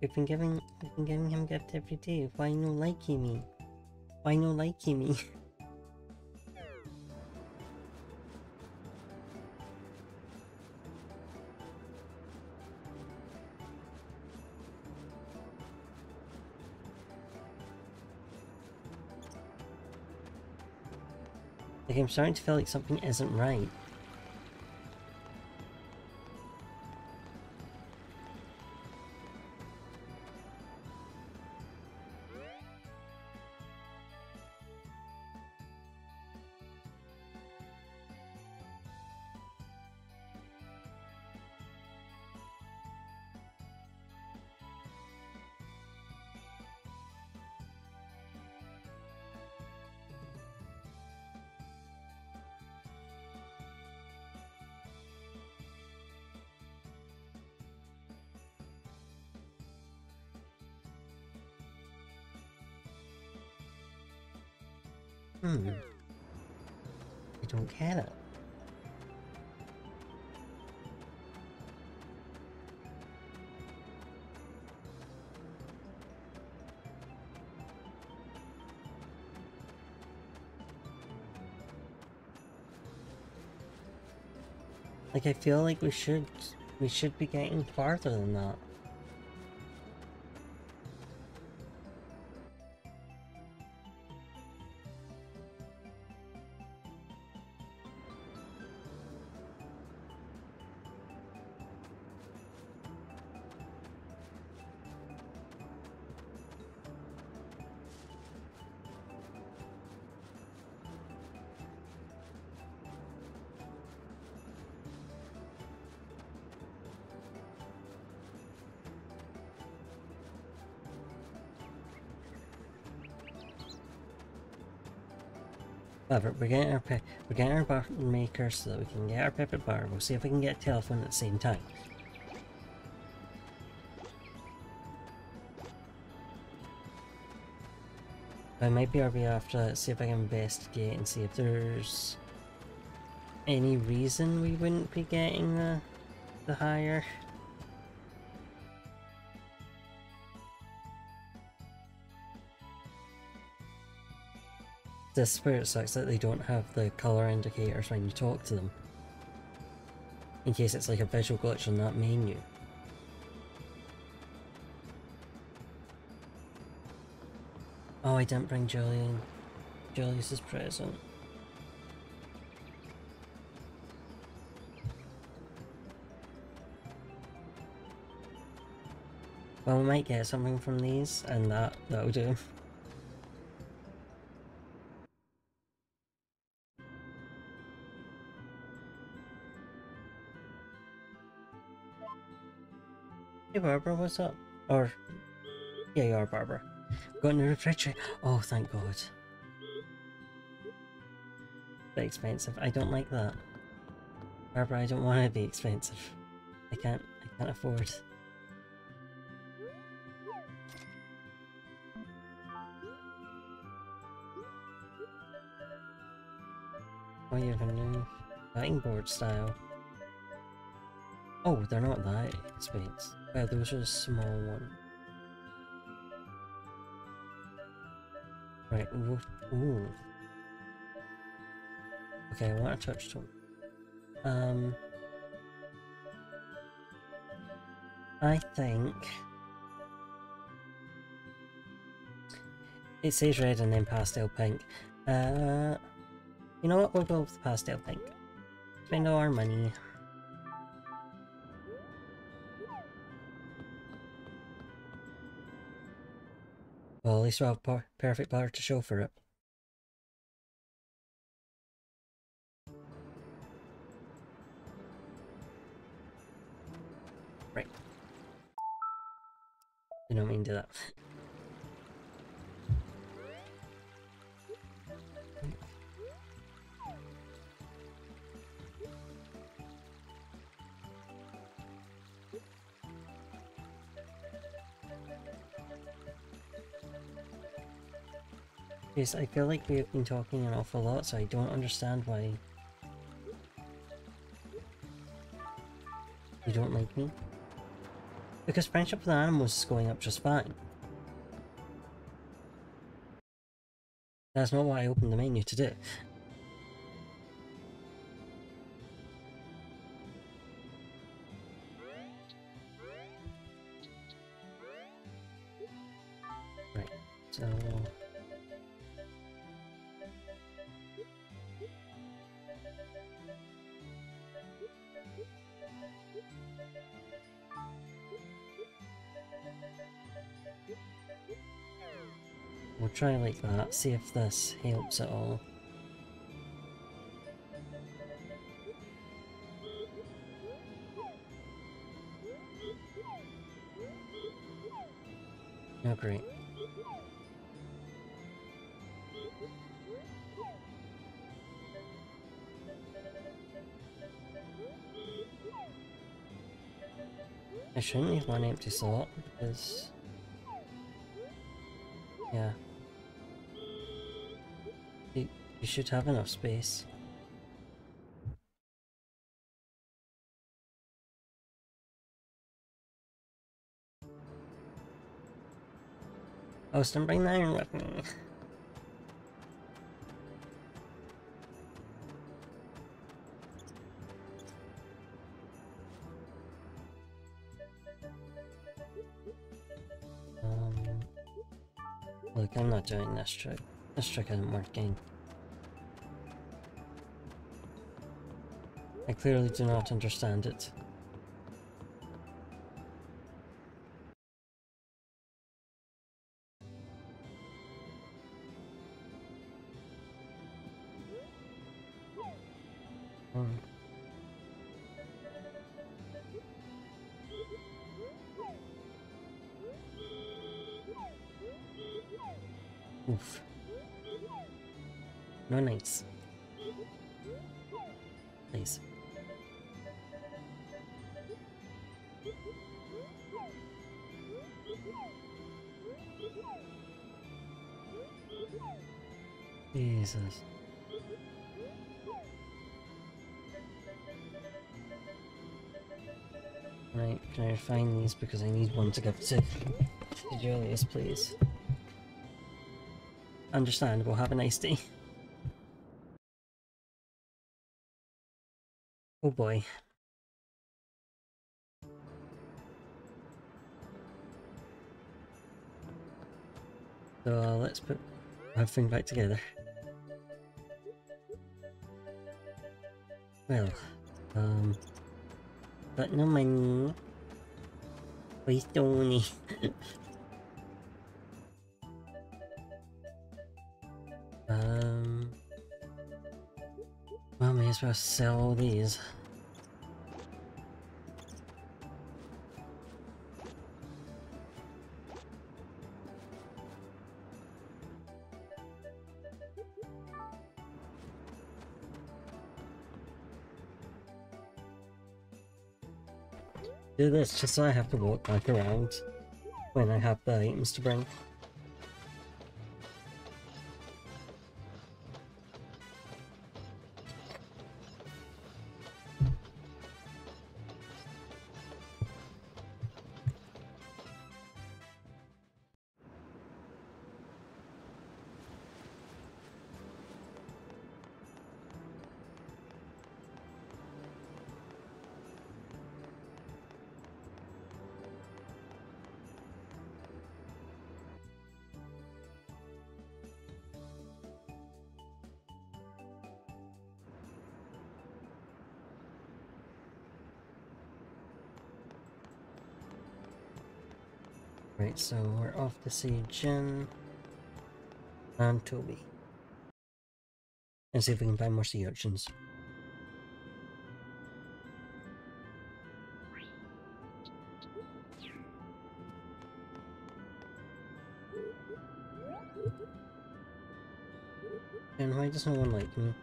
S1: We've been giving we've been giving him gift every day. Why no liking me? Why no liking me? like I'm starting to feel like something isn't right. Like I feel like we should we should be getting farther than that. However, we're getting our we're getting our button maker so that we can get our pepper bar. We'll see if we can get a telephone at the same time. I might be RB after see if I can investigate and see if there's any reason we wouldn't be getting the the higher. The spirit sucks that they don't have the colour indicators when you talk to them. In case it's like a visual glitch on that menu. Oh, I didn't bring Julian. Julius's present. Well, we might get something from these, and that, that'll do. Barbara, what's up? Or, yeah you are Barbara. Got in the refrigerator. Oh, thank God. Bit expensive. I don't like that. Barbara, I don't want to be expensive. I can't, I can't afford. Oh, you have a new cutting board style. Oh, they're not that expensive. Well, those are a small one. Right, ooh. Okay, I want a touch tool. Um... I think... It says red and then pastel pink. Uh... You know what, we'll go with pastel pink. Spend all our money. Well, at least we'll have perfect bar to show for it. Right. I don't mean to do that. I feel like we've been talking an awful lot, so I don't understand why you don't like me. Because friendship with animals is going up just fine. That's not what I opened the menu to do. Try like that, see if this helps at all. Oh great. I shouldn't leave one empty slot because You should have enough space. Oh, so bring the iron with me. Um, look, I'm not doing this trick. This trick isn't working. I clearly do not understand it. Right, can I find these because I need one to give to, to Julius, please. Understandable, have a nice day. Oh boy. So uh, let's put everything back together. Well, um, got no money. Please don't. um, well, may as well sell these. Do this just so I have to walk back around when I have the items to bring. So we're off to see Jen and Toby. And see if we can find more sea urchins. And why does no one like me?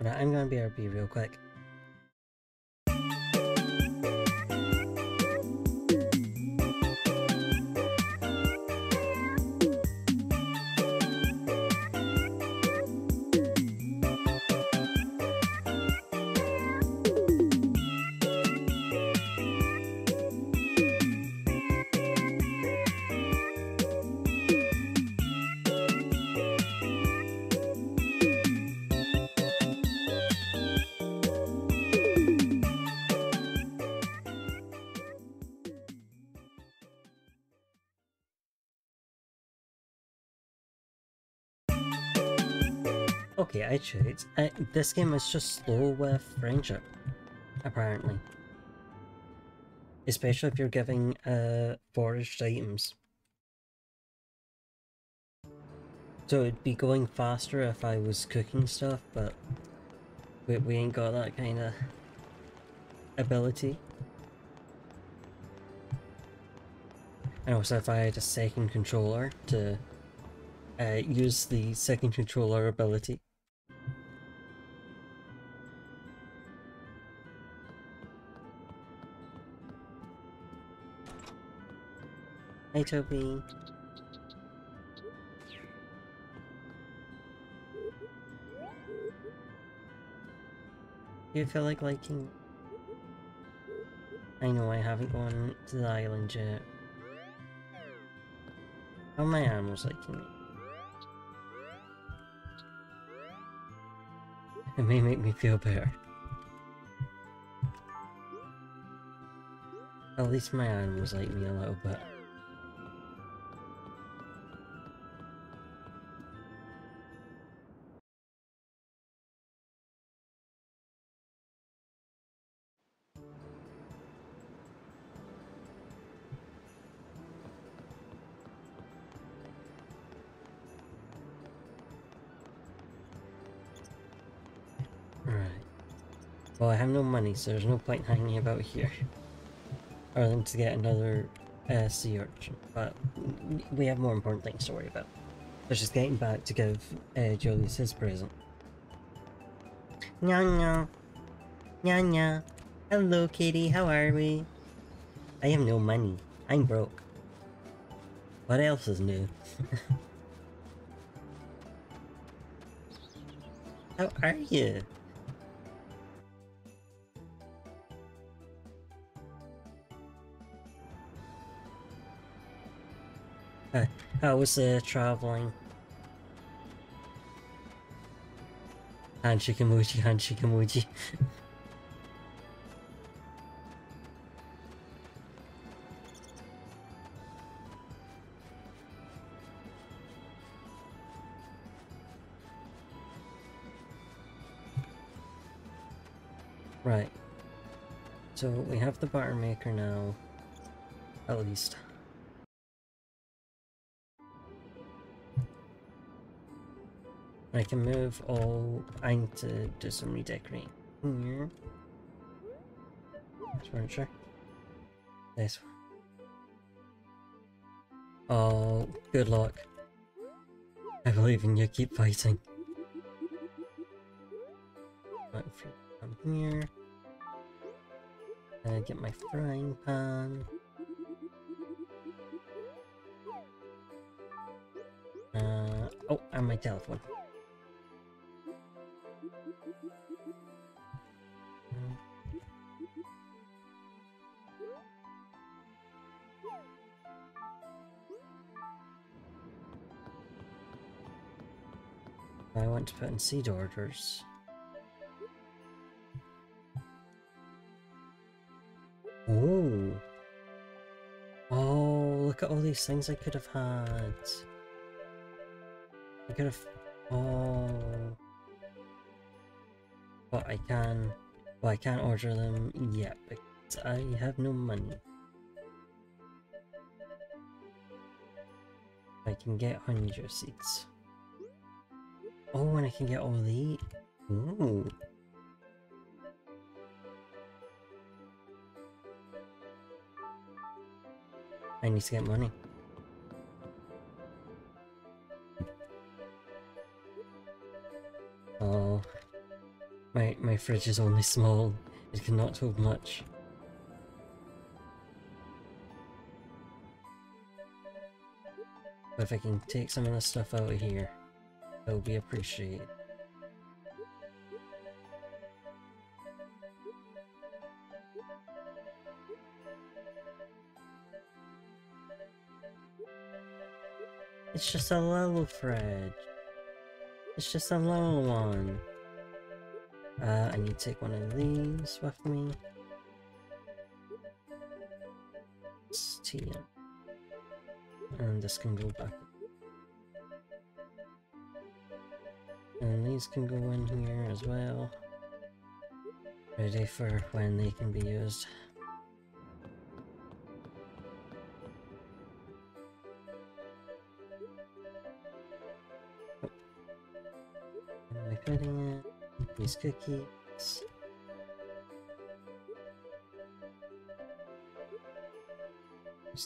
S1: But I'm gonna be BRB real quick. Checked. Uh, this game is just slow with friendship, apparently. Especially if you're giving uh, foraged items. So it'd be going faster if I was cooking stuff, but we, we ain't got that kind of ability. And also if I had a second controller to uh, use the second controller ability. Hey Do you feel like liking? I know I haven't gone to the island yet. How my animals liking me? It may make me feel better. At least my animals like me a little bit. So there's no point hanging about here. Other than to get another uh, sea urchin. But we have more important things to worry about. Such as getting back to give uh, Julius his present. Nya nya. Nya nya. Hello, kitty. How are we? I have no money. I'm broke. What else is new? How are you? How was uh, traveling? Handshake emoji, handshake emoji. right. So we have the butter maker now. At least. I can move all. I need to do some redecorating here. This furniture. This one. Oh, good luck. I believe in you. Keep fighting. Right, from here. And get my frying pan. Uh, oh, and my telephone. I want to put in seed orders. Oh. Oh, look at all these things I could have had. I could have... Oh. But I can... but I can't order them yet because I have no money. I can get honeydew seeds. Oh, and I can get all the... Ooh. I need to get money. My, fridge is only small. It cannot hold much. But if I can take some of the stuff out of here, that will be appreciated. It's just a little fridge. It's just a little one. Uh, I need to take one of these with me. Tea. And this can go back. And these can go in here as well. Ready for when they can be used. These cookies.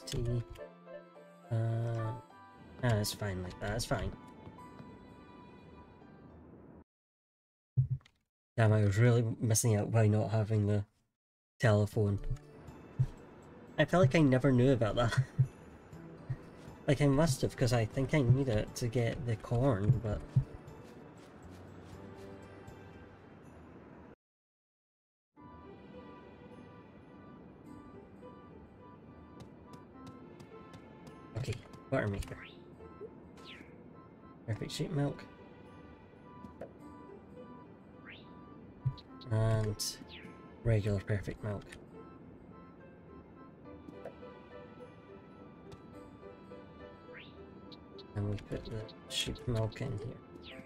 S1: Tea. Uh, ah, that's fine like that, that's fine. Damn, I was really missing out by not having the telephone. I feel like I never knew about that. like I must have, because I think I need it to get the corn, but... Perfect sheep milk. And regular perfect milk. And we put the sheep milk in here.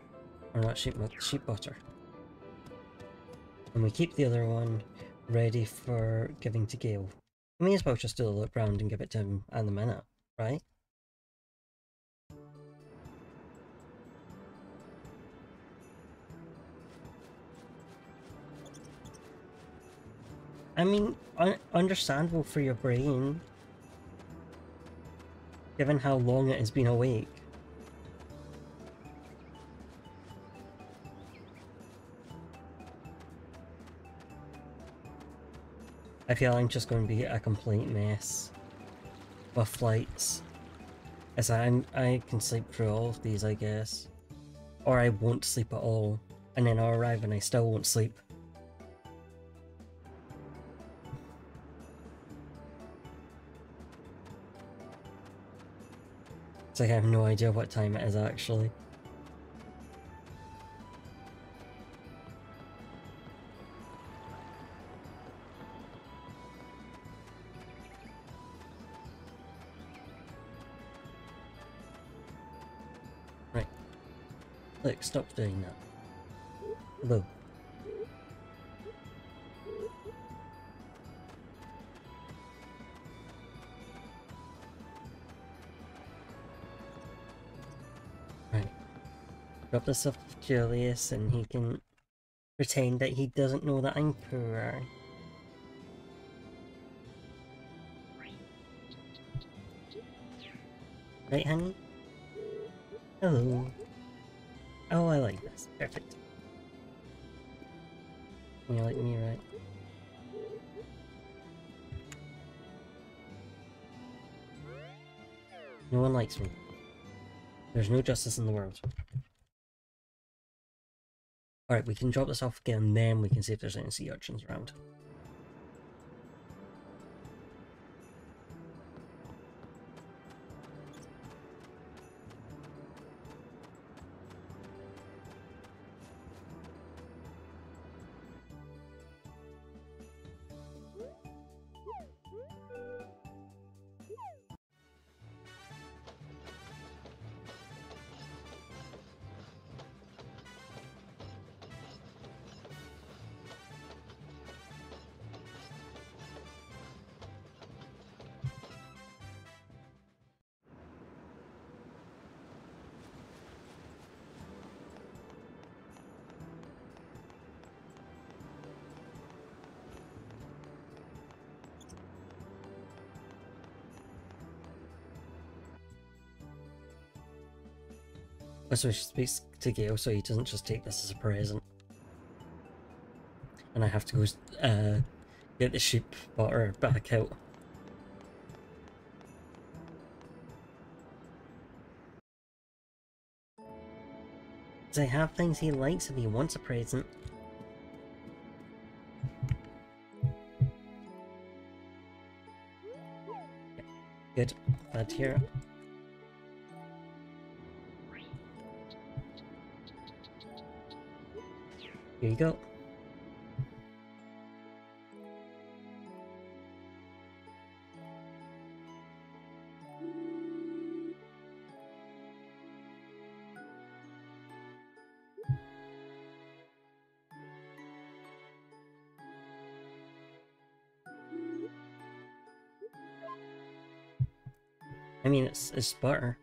S1: Or not sheep milk, sheep butter. And we keep the other one ready for giving to Gale. We may as well just do a look round and give it to him and the minute, right? I mean, un understandable for your brain, given how long it has been awake. I feel I'm just going to be a complete mess with flights. As I'm, I can sleep through all of these, I guess. Or I won't sleep at all, and then I'll arrive and I still won't sleep. I have no idea what time it is actually. This off to Julius and he can pretend that he doesn't know that I'm poor. Right, honey? Hello. Oh, I like this. Perfect. You like me, right? No one likes me. There's no justice in the world. Alright, we can drop this off again, then we can see if there's any sea urchins around. So she speaks to Gale so he doesn't just take this as a present. And I have to go uh, get the sheep butter back out. Does he have things he likes if he wants a present? Good. Hear it. Here you go. I mean, it's, it's butter.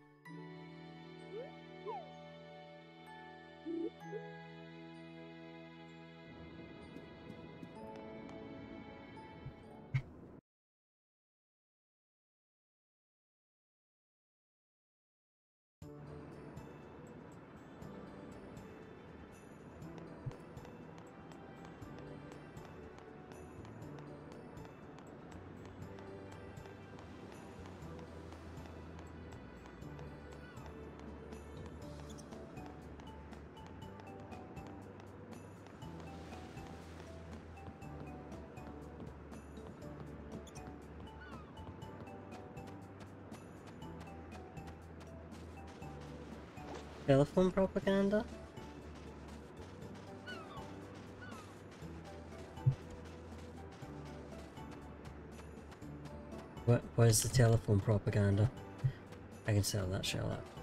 S1: Telephone propaganda? What, what is the telephone propaganda? I can sell that shell out.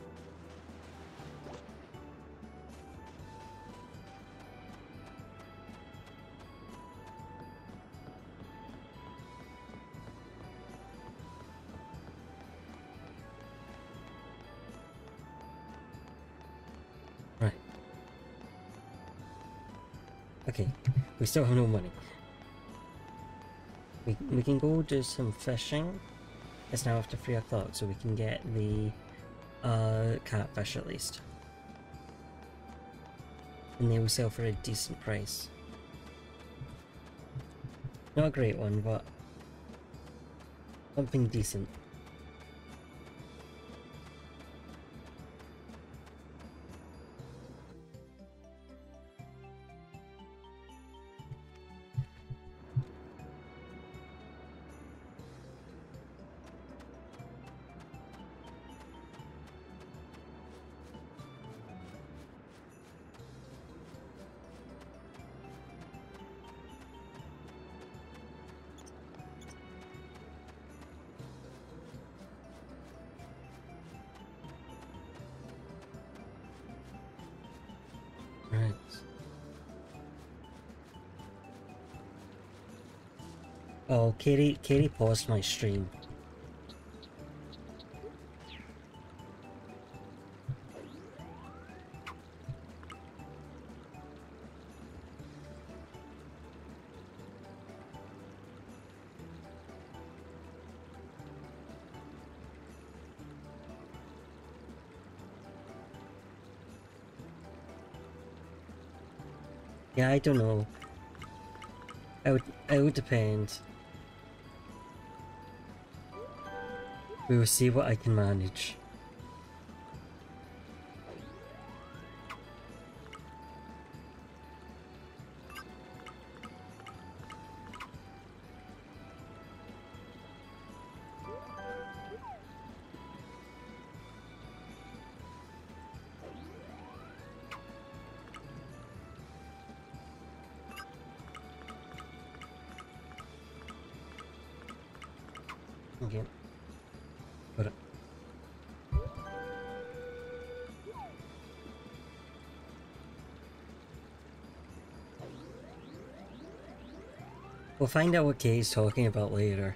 S1: We still have no money. We, we can go do some fishing. It's now after 3 o'clock, so we can get the uh, catfish at least. And they will sell for a decent price. Not a great one, but something decent. Katie, Katie paused my stream. Yeah, I don't know. I would, it would depend. We will see what I can manage. Find out what Kay's talking about later.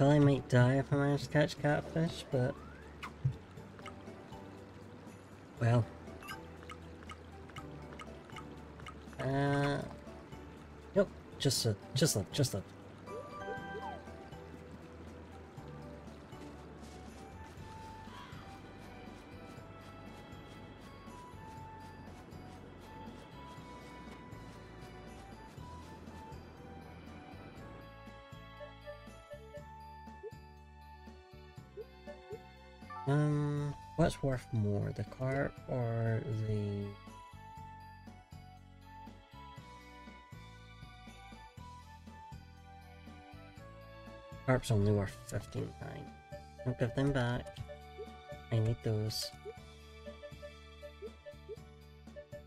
S1: I might die if I manage to catch catfish, but... Well... Uh... Nope, just a, just a, just a... more, the carp or the... Carp's only worth 15 nine. Don't give them back. I need those.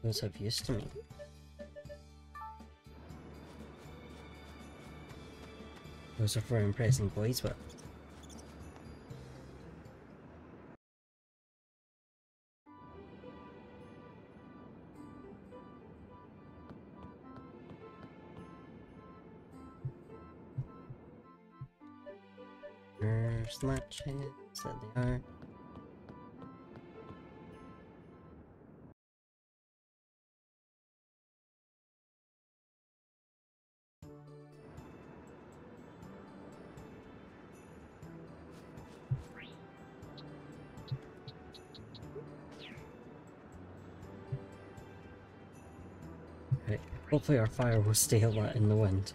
S1: Those have use to me. Those are for impressing boys with. Not chance that they are. Hopefully our fire will stay a lot in the wind.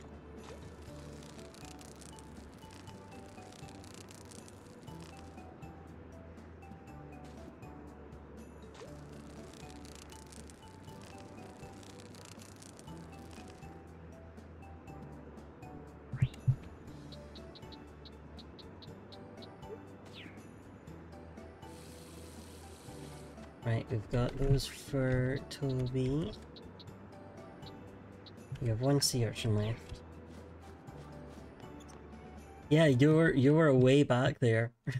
S1: For Toby. We have one sea urchin left. Yeah, you were you were way back there.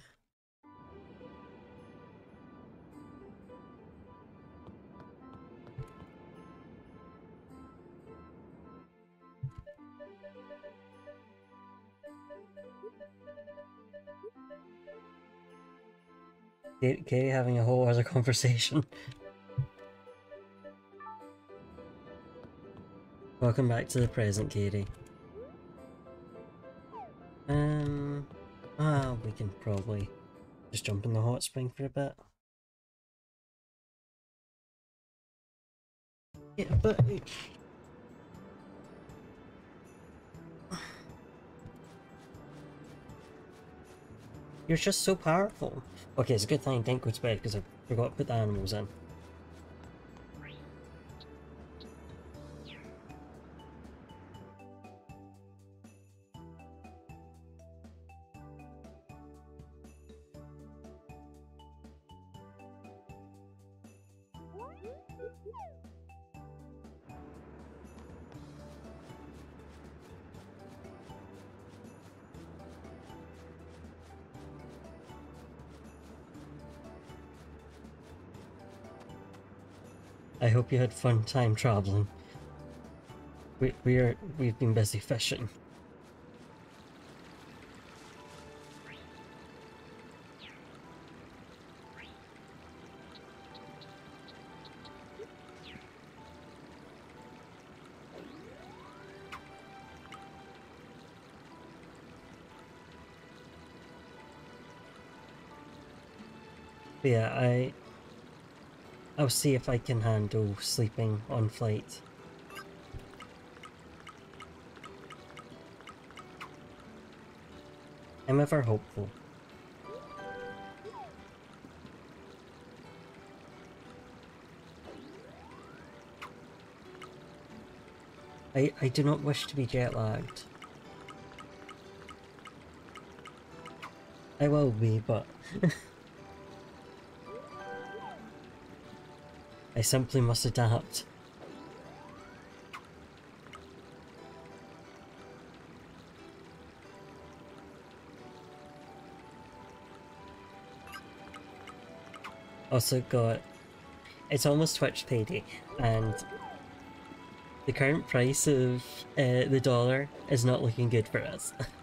S1: Katie having a whole other conversation. Welcome back to the present, Katie. Um, ah, we can probably just jump in the hot spring for a bit. Yeah, but You're just so powerful. Okay, it's a good thing I didn't go to bed because I forgot to put the animals in. Hope you had fun time traveling. We we are we've been busy fishing. yeah, I I'll see if I can handle sleeping on flight. I'm ever hopeful. I, I do not wish to be jet lagged. I will be, but I simply must adapt. Also got... It's almost Twitch payday, and the current price of uh, the dollar is not looking good for us.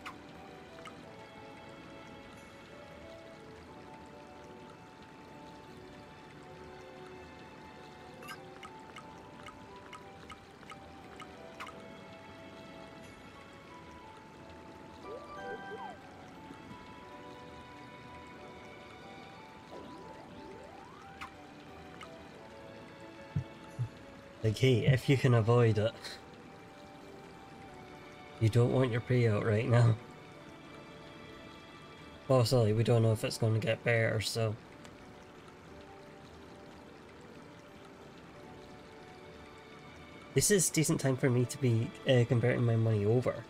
S1: Hey, if you can avoid it, you don't want your payout right now. Possibly, we don't know if it's going to get better, so... This is decent time for me to be uh, converting my money over.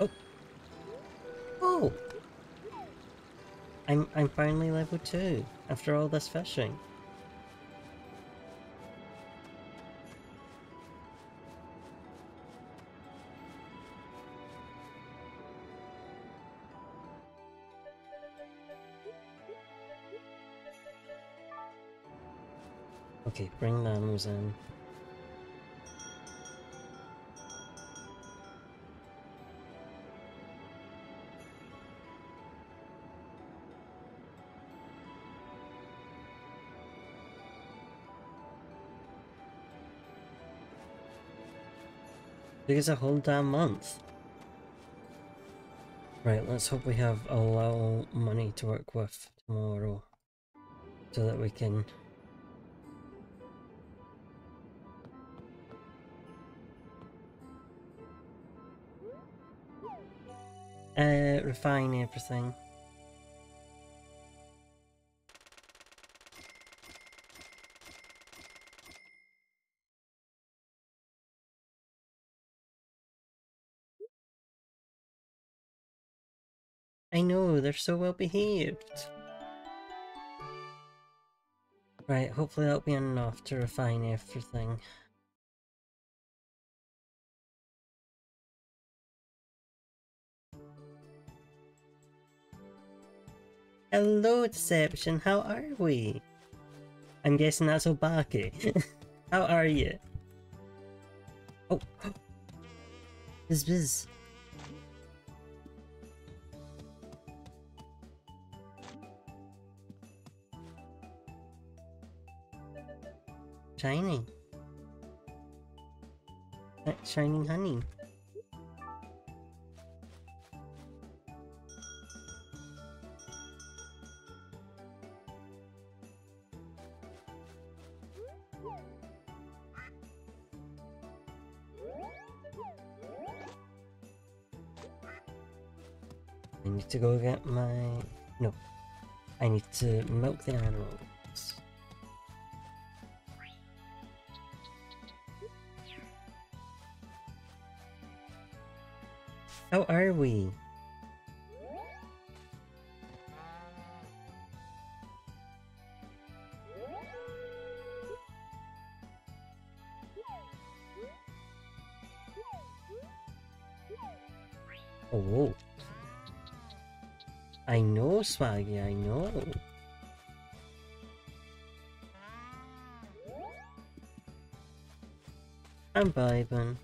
S1: Oh! Oh! I'm, I'm finally level 2, after all this fishing. Okay, bring the animals in. Because a whole damn month. Right, let's hope we have a little money to work with tomorrow. So that we can... Uh, refine everything. They're so well behaved. Right, hopefully that'll be enough to refine everything. Hello, Deception, how are we? I'm guessing that's Obake. how are you? Oh! Biz biz. Uh, Shining honey. I need to go get my... No. I need to milk the animals. How are we? Oh. I know, Swaggy, I know. I'm vibing.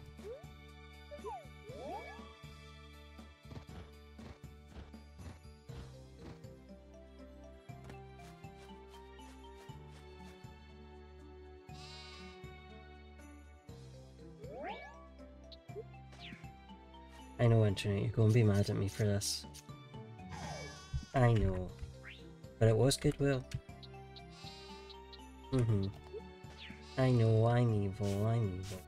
S1: I know, Internet, you're gonna be mad at me for this. I know. But it was goodwill. Mm-hmm. I know, I'm evil, I'm evil.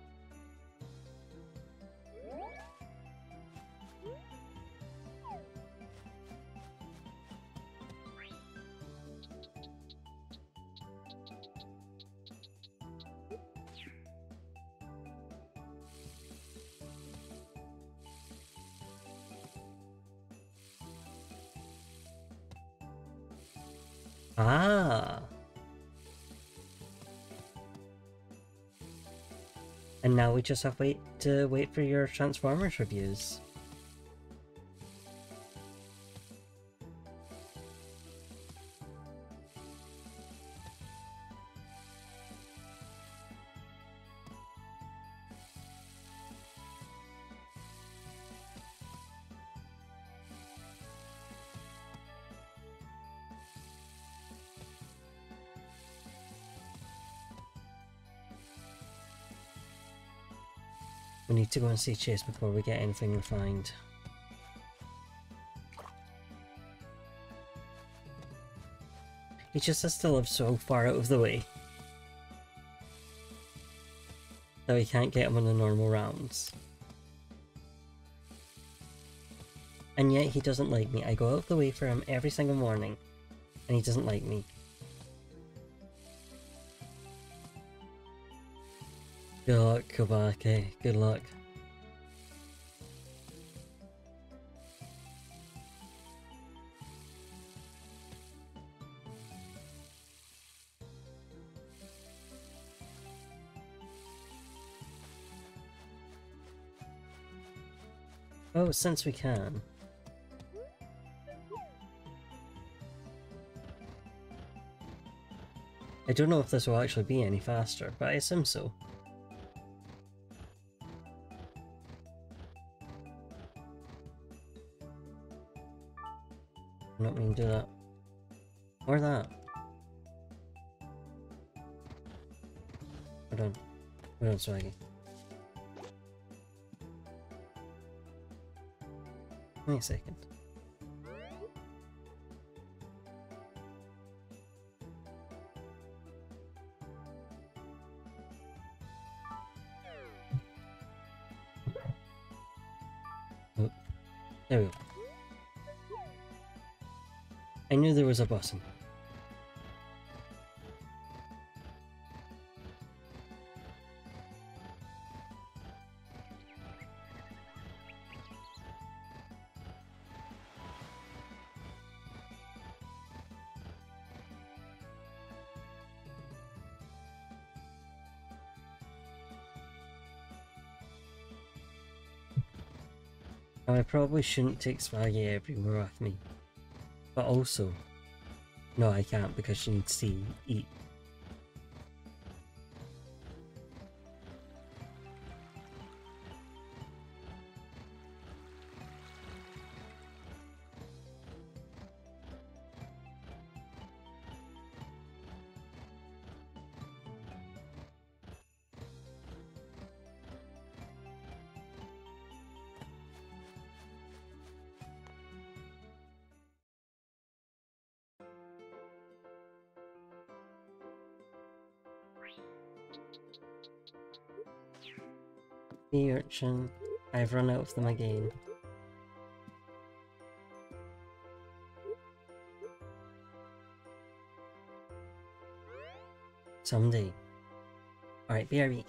S1: And now we just have wait to wait for your Transformers reviews. Need to go and see Chase before we get anything refined. He just has to live so far out of the way that we can't get him on the normal rounds. And yet he doesn't like me. I go out of the way for him every single morning, and he doesn't like me. Good luck, Kobake. Good luck. Oh, since we can. I don't know if this will actually be any faster, but I assume so. I'm not mean to do that. Or that. Hold on. Hold on, Swaggy. Wait a second. Oh, there we go. I knew there was a button. Now, I probably shouldn't take Spaggy everywhere with me. But also, no I can't because she needs to eat. Run out of them again. Someday. Alright, BRB.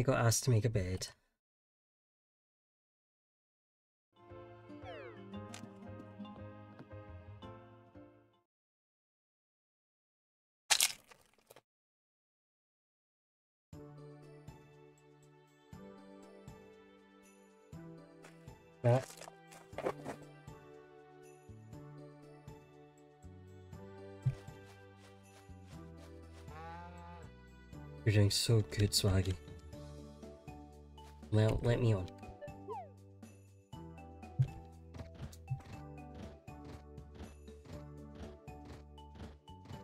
S1: I got asked to make a bed. You're doing so good, Swaggy. Well, let me on.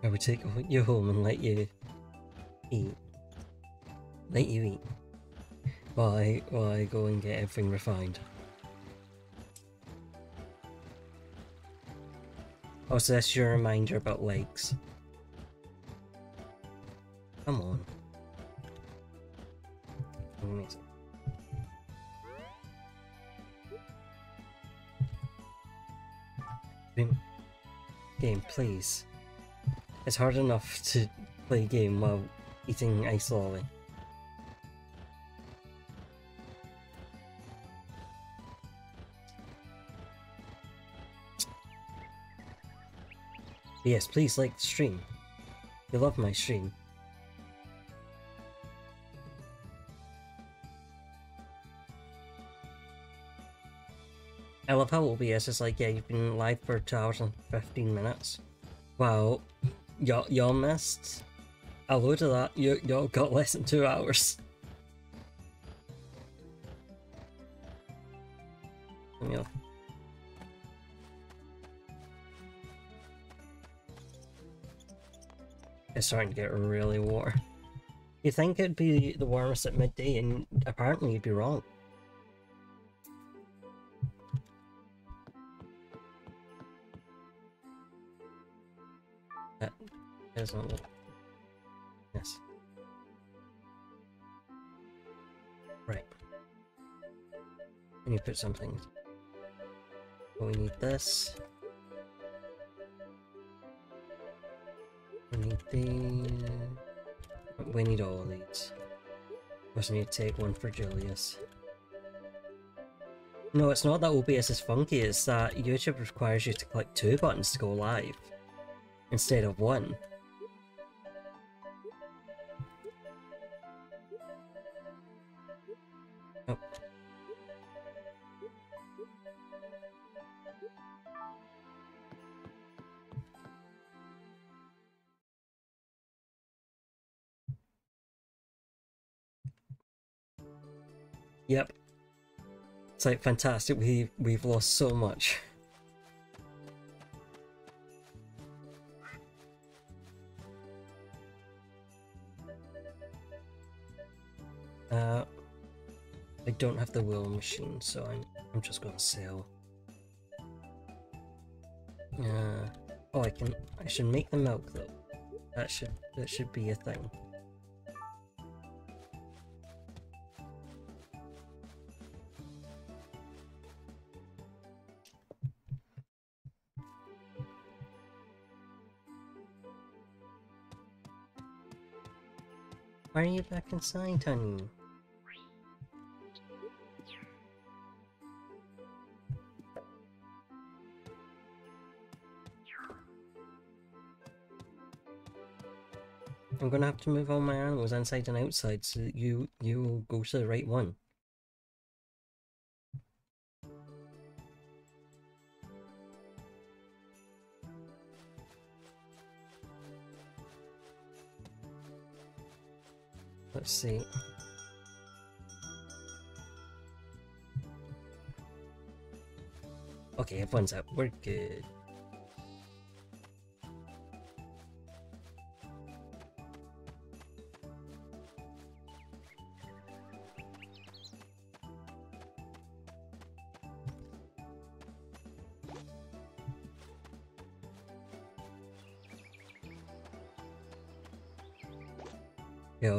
S1: I would take you home and let you eat. Let you eat. While I go and get everything refined. Oh, so that's your reminder about legs. Please. It's hard enough to play a game while eating ice lolly. Yes, please like the stream. You love my stream. I love how OBS is like, yeah, you've been live for 2 hours and 15 minutes. Wow, y'all, y'all missed a load of that. You, y'all got less than 2 hours. Yeah. It's starting to get really warm. You think it'd be the warmest at midday, and apparently you'd be wrong. Yes. Right. And you put something... We need this. We need the... We need all of these. Must need to take one for Julius. No, it's not that OBS is funky, it's that YouTube requires you to click two buttons to go live, instead of one. Like fantastic. We we've lost so much. Uh, I don't have the wheel machine, so I'm I'm just gonna sell. Uh, oh, I can. I should make the milk though. That should that should be a thing. Are you back inside, honey? I'm gonna have to move all my animals inside and outside so that you you will go to the right one. See. Okay, everyone's up. We're good.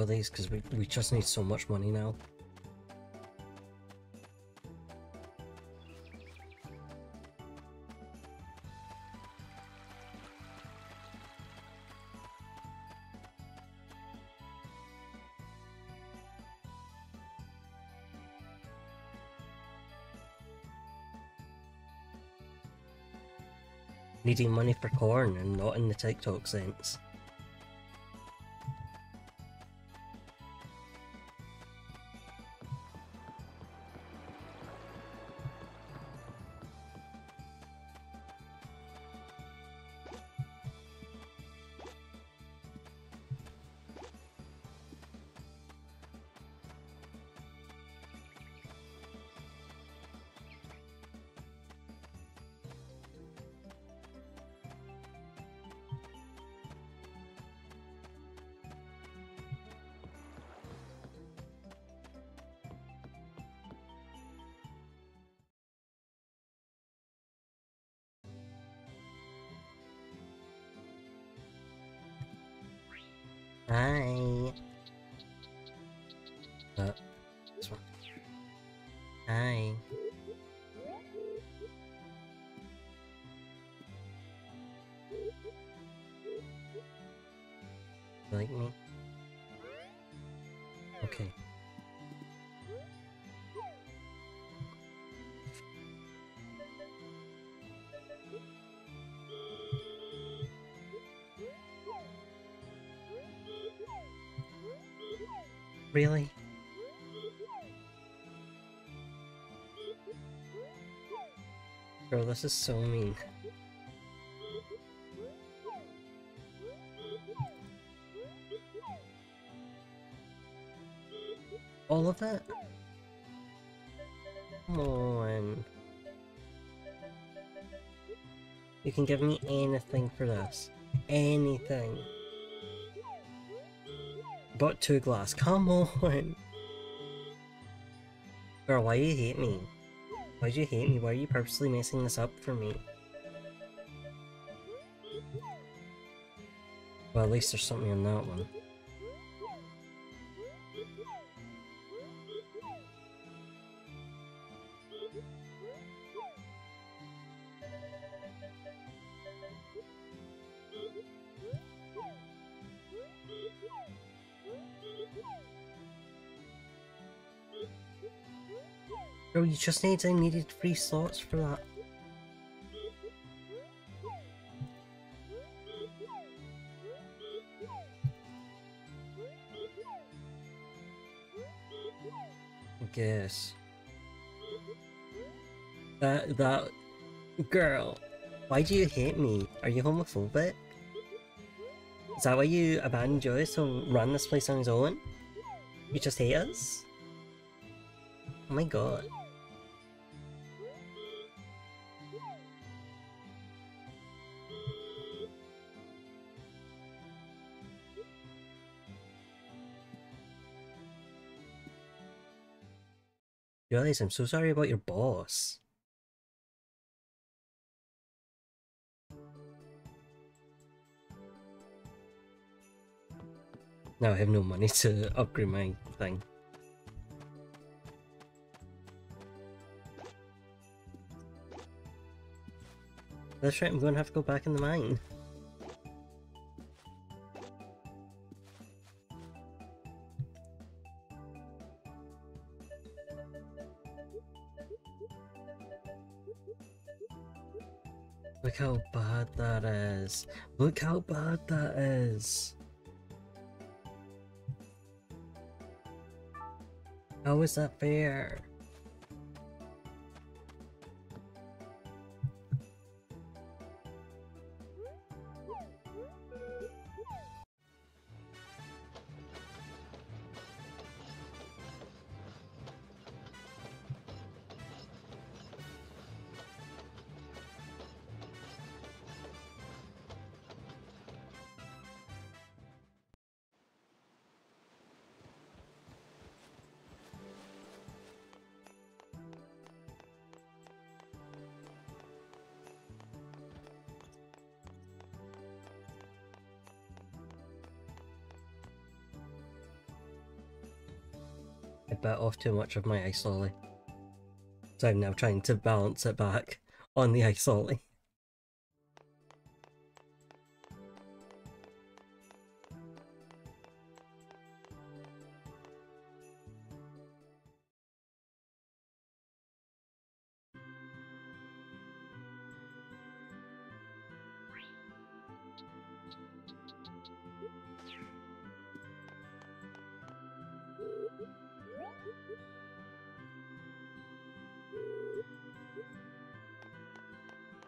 S1: these because we, we just need so much money now. Needing money for corn and not in the TikTok sense. Really? Bro, this is so mean. All of it? Come on. You can give me anything for this. Anything. But two glass, come on! Girl, why do you hate me? Why'd you hate me? Why are you purposely messing this up for me? Well, at least there's something in that one. Just needs I needed three slots for that. Guess. That, that... Girl, why do you hate me? Are you homophobic? Is that why you abandoned Joyce and run this place on his own? You just hate us? Oh my god. I'm so sorry about your boss. Now I have no money to upgrade my thing. That's right, I'm going to have to go back in the mine. Look how bad that is. How is that fair? Bit off too much of my ice lolly. So I'm now trying to balance it back on the ice lolly.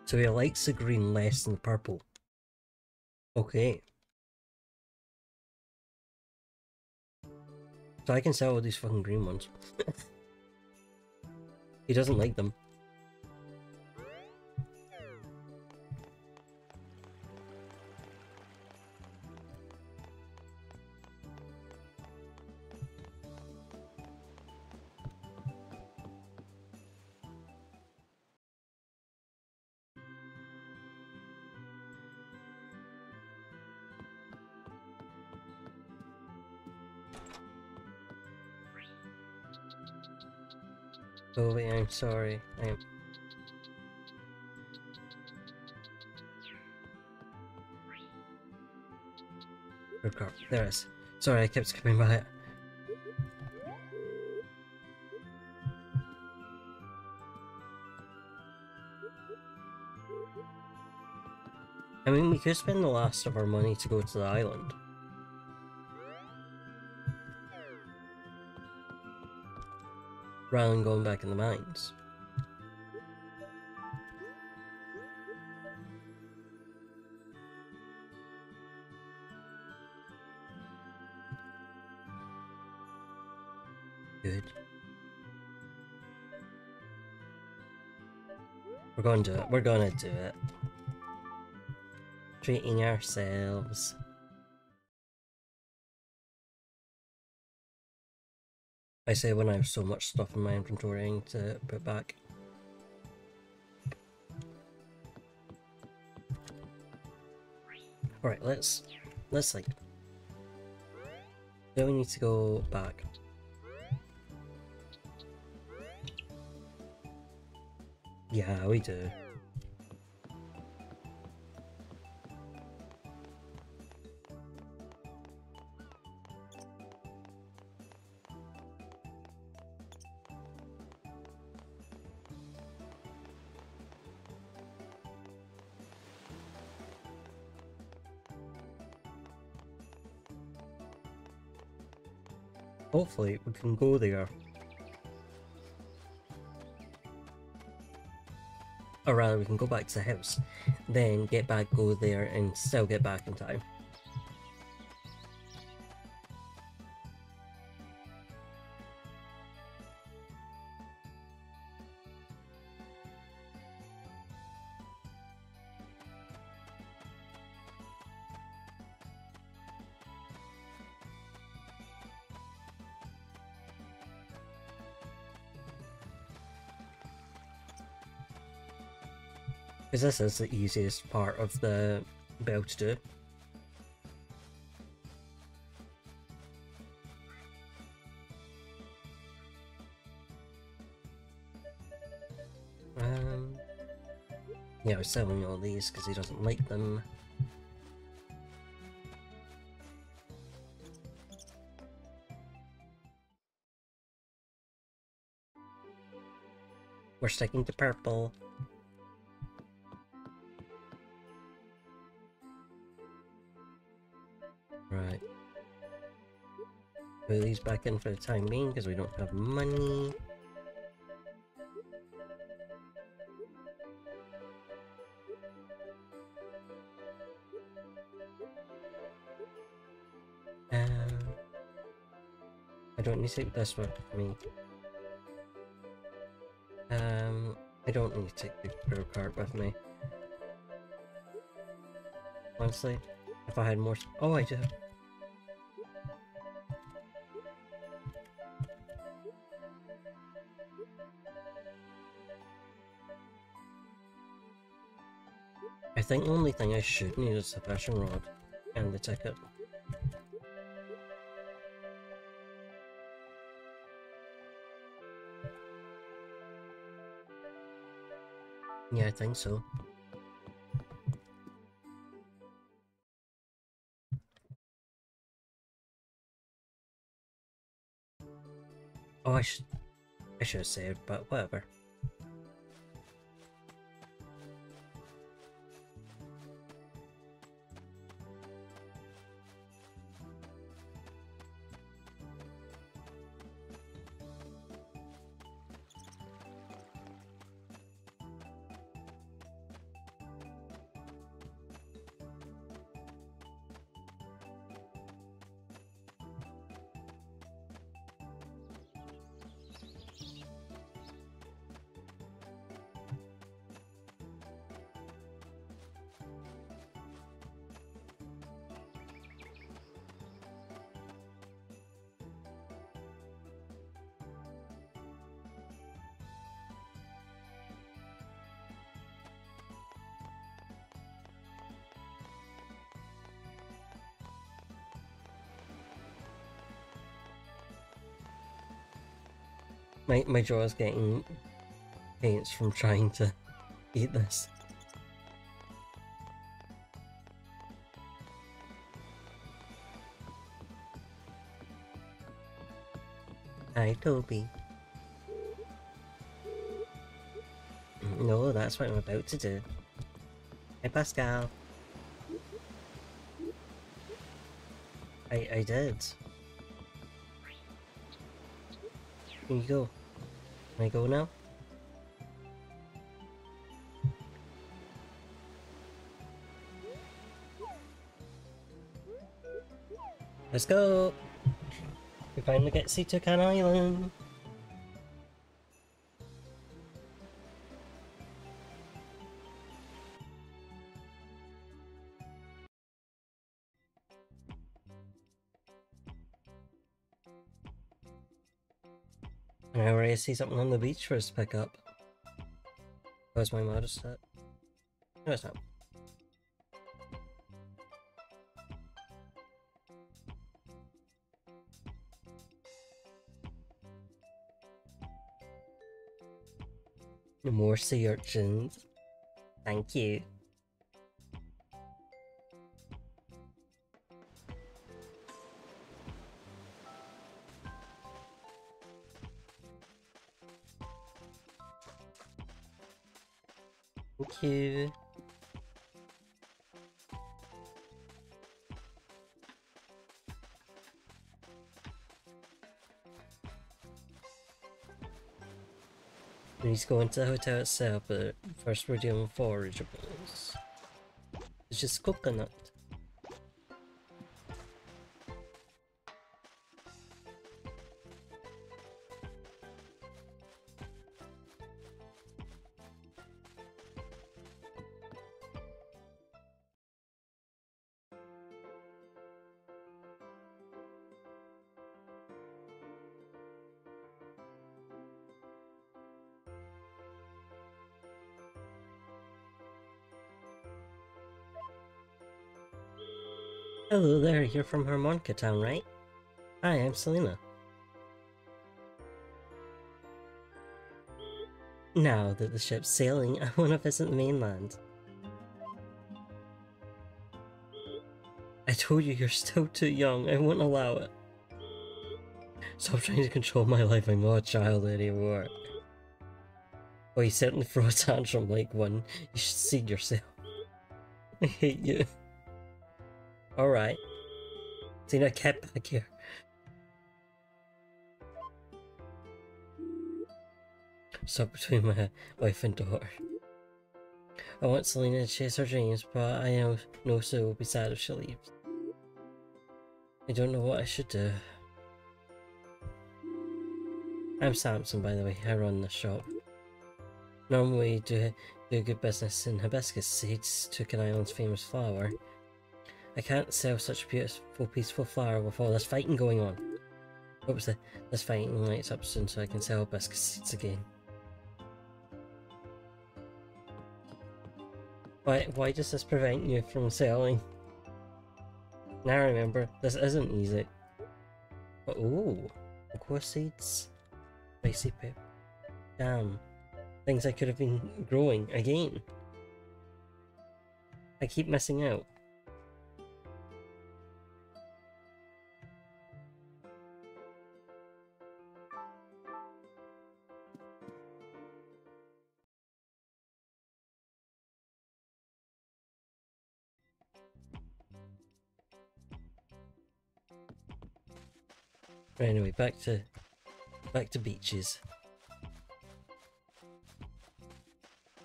S1: So he likes the green less than the purple. Okay. So I can sell all these fucking green ones. he doesn't like them. Sorry. I am. Oh crap, there it is. Sorry, I kept skipping by it. I mean, we could spend the last of our money to go to the island. Rather than going back in the mines. Good. We're going to do it. we're gonna do it. Treating ourselves. I say when I have so much stuff in my inventory to put back. Alright, let's let's like do we need to go back? Yeah, we do. Hopefully we can go there. Or rather we can go back to the house, then get back, go there and still get back in time. Because this is the easiest part of the build to do. Um, yeah, we're selling all these because he doesn't like them. We're sticking to purple. Right. Put these back in for the time being because we don't have money. Um, I don't need to take this one with me. Um, I don't need to take the pro card with me. Honestly. If I had more... Oh, I do. The only thing I should need is the fishing rod and the ticket. Yeah, I think so. Oh, I should, I should have saved, but whatever. My my jaw is getting pains from trying to eat this. Hi, Toby. No, that's what I'm about to do. Hey, Pascal. I I did. Can you go? Can I go now? Let's go! We finally get to see Island! See something on the beach for us to pick up. Where's my motor set? No, it's not. More sea urchins. Thank you. We need to the hotel itself, but first we're doing forageables. It's just coconut. Hello there, you're from Harmonica Town, right? Hi, I'm Selena. Now that the ship's sailing, I want to visit the mainland. I told you you're still too young, I won't allow it. Stop trying to control my life, I'm not a child anymore. Well, you certainly throw a tantrum like one. You should see yourself. I hate you. Alright. Xena, get back here. Stop between my wife and daughter. I want Selena to chase her dreams, but I know, know Sue will be sad if she leaves. I don't know what I should do. I'm Samson, by the way. I run the shop. Normally, do, do good business in hibiscus seeds, Toucan Island's famous flower. I can't sell such a beautiful, peaceful flower with all this fighting going on. Hopes that this fighting lights up soon so I can sell hibiscus seeds again. Why, why does this prevent you from selling? Now I remember, this isn't easy. But ooh, aqua seeds, spicy pepper, damn, things I could have been growing again. I keep missing out. Anyway, back to back to beaches.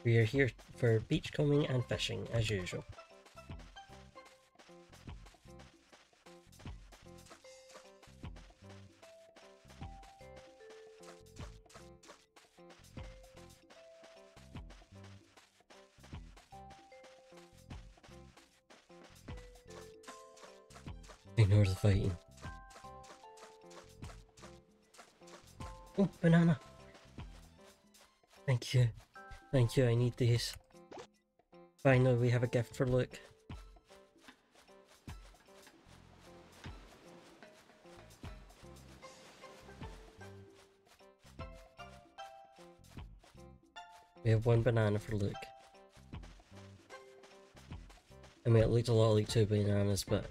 S1: We are here for beachcombing and fishing as usual. You, I need these. Finally, we have a gift for Luke. We have one banana for Luke. I mean, it looked a lot like two bananas, but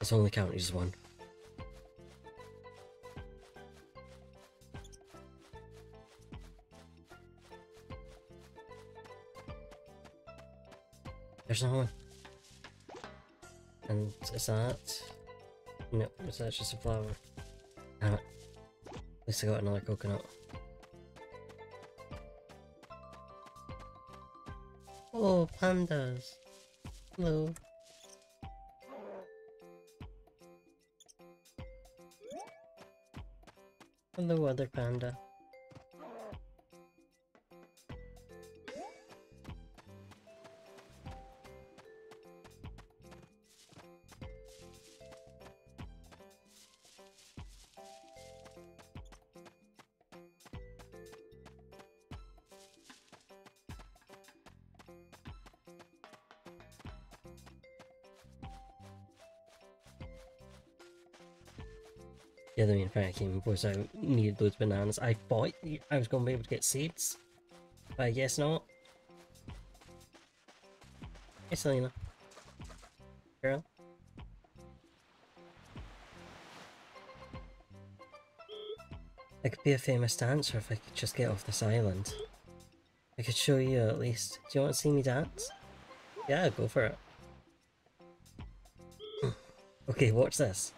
S1: it's only counted as one. One. And is that... No, is that just a flower? Damn it. At least I got another coconut. Oh, pandas. Hello. Hello, other panda. I came was I needed those bananas. I thought I was going to be able to get seeds, but I guess not. Hey Selena. Girl. I could be a famous dancer if I could just get off this island. I could show you at least. Do you want to see me dance? Yeah, go for it. Hmm. okay, watch this.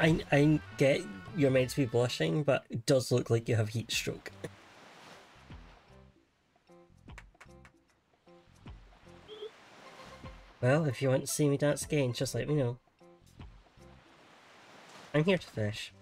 S1: I I get you're meant to be blushing, but it does look like you have heat stroke. Well, if you want to see me dance again, just let me know. I'm here to fish.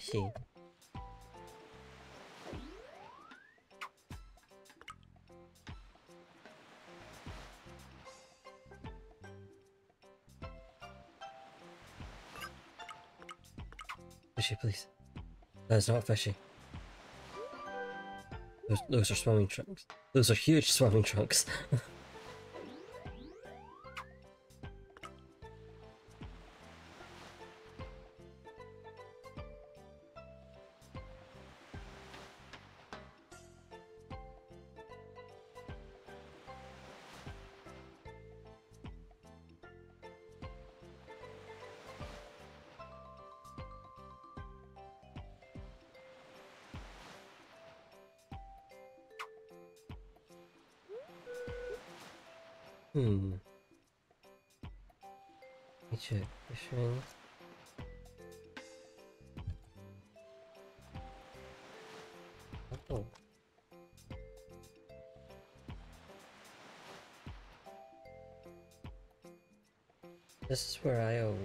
S1: Fishy? Fishy, please. That's not fishy. Those, those are swimming trunks. Those are huge swimming trunks. This is where I owe.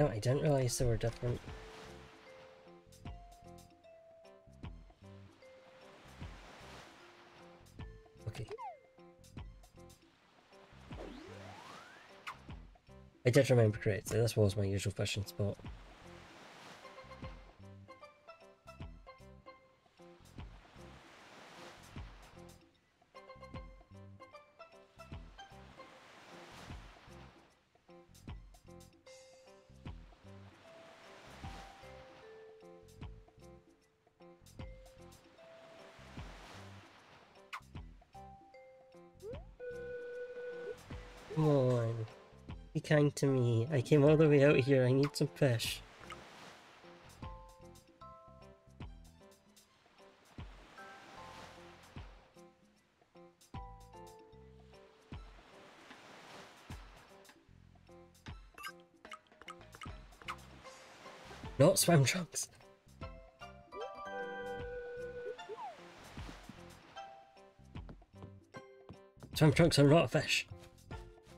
S1: No, I didn't realize they were different. Okay. I did remember correctly, this was my usual fishing spot. Kind to me. I came all the way out here. I need some fish. Not swim trunks. Swim trunks are not fish.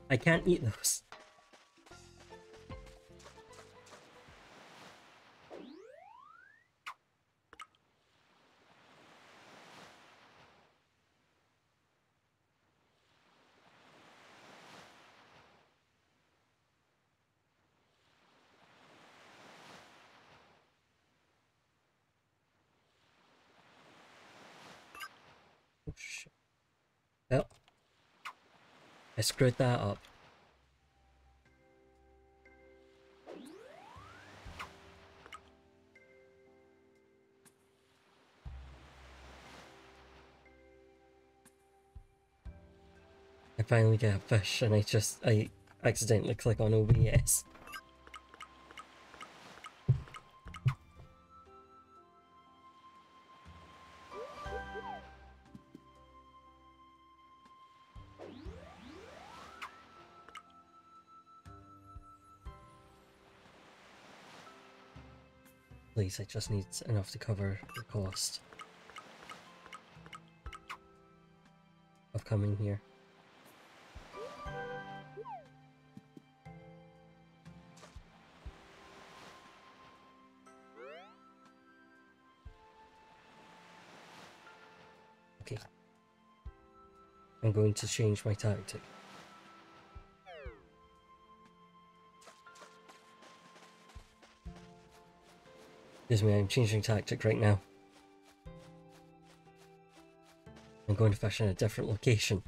S1: I can't eat those. Oh, shit. Well, I that up. I finally get a fish and I just, I accidentally click on OBS. Please, I just need enough to cover the cost of coming here. Okay. I'm going to change my tactic. Excuse me, I'm changing tactic right now. I'm going to fish in a different location.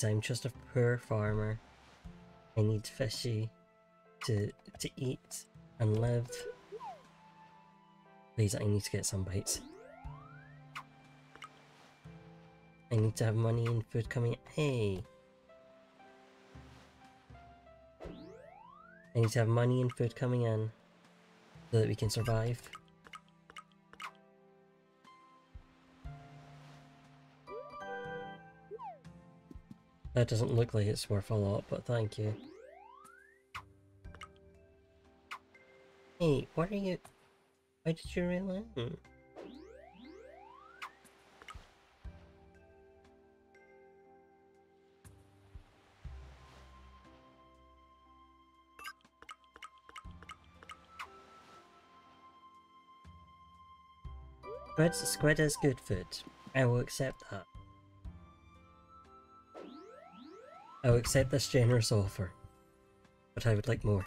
S1: I'm just a poor farmer. I need fishy to to eat and live. Please, I need to get some bites. I need to have money and food coming. Hey. I need to have money and food coming in so that we can survive. That doesn't look like it's worth a lot, but thank you. Hey, what are you... Why did you in? Squid, hmm. squid is good food. I will accept that. I will accept this generous offer, but I would like more.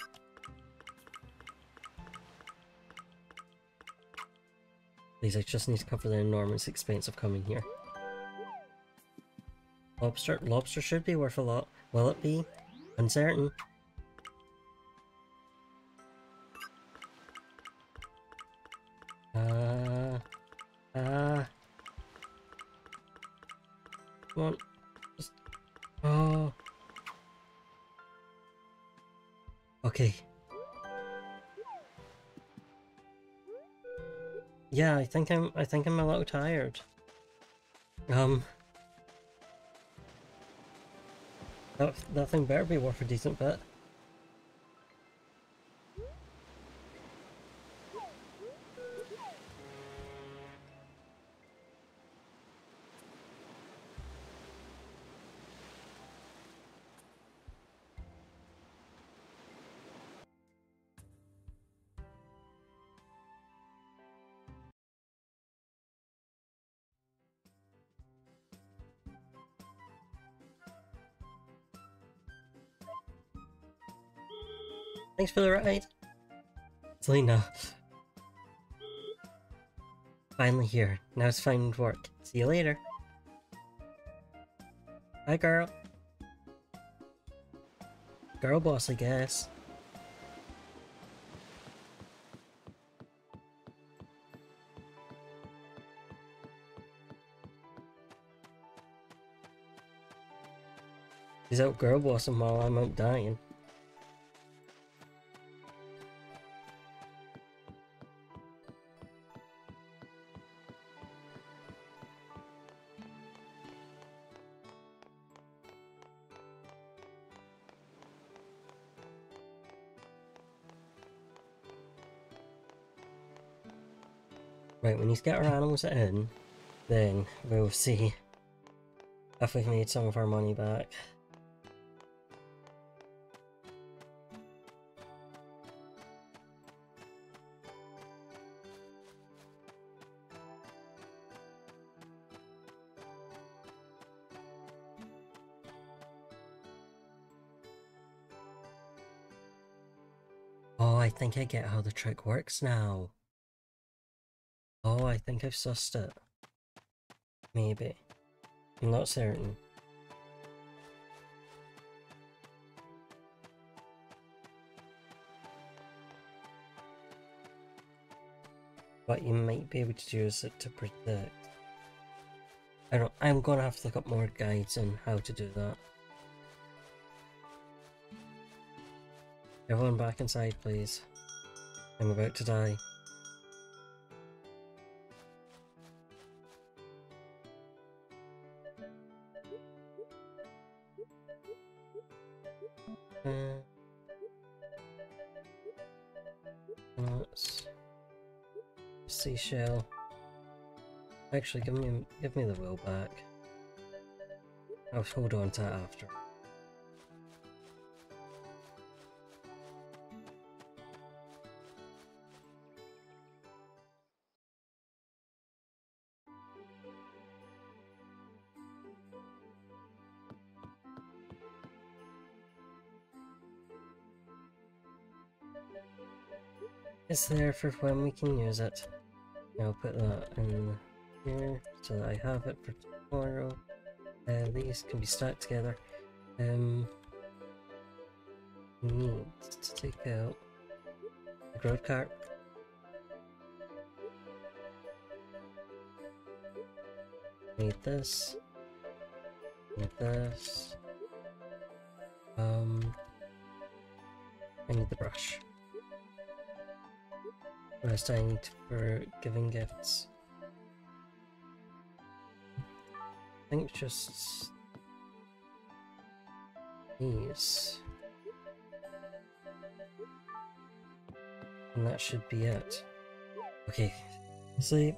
S1: Please, I just need to cover the enormous expense of coming here. Lobster? Lobster should be worth a lot. Will it be? Uncertain. I think I'm a little tired. Um that, that thing better be worth a decent bit. Thanks for the ride. Selena. Finally here. Now it's find work. See you later. Hi, girl. Girl boss, I guess. He's out girl bossing while I'm out dying. Right, when our animals in, then we'll see if we've made some of our money back. Oh, I think I get how the trick works now. Oh, I think I've sussed it. Maybe. I'm not certain. What you might be able to use it to predict. I don't I'm gonna have to look up more guides on how to do that. Everyone back inside please. I'm about to die. Seashell. Actually, give me give me the wheel back. I'll hold on to it after. It's there for when we can use it. I'll put that in here so that I have it for tomorrow. Uh, these can be stacked together. Um, need to take out the growth cart. Need this. Need this. Um, I need the brush. I need for giving gifts. I think it's just these. And that should be it. Okay, sleep.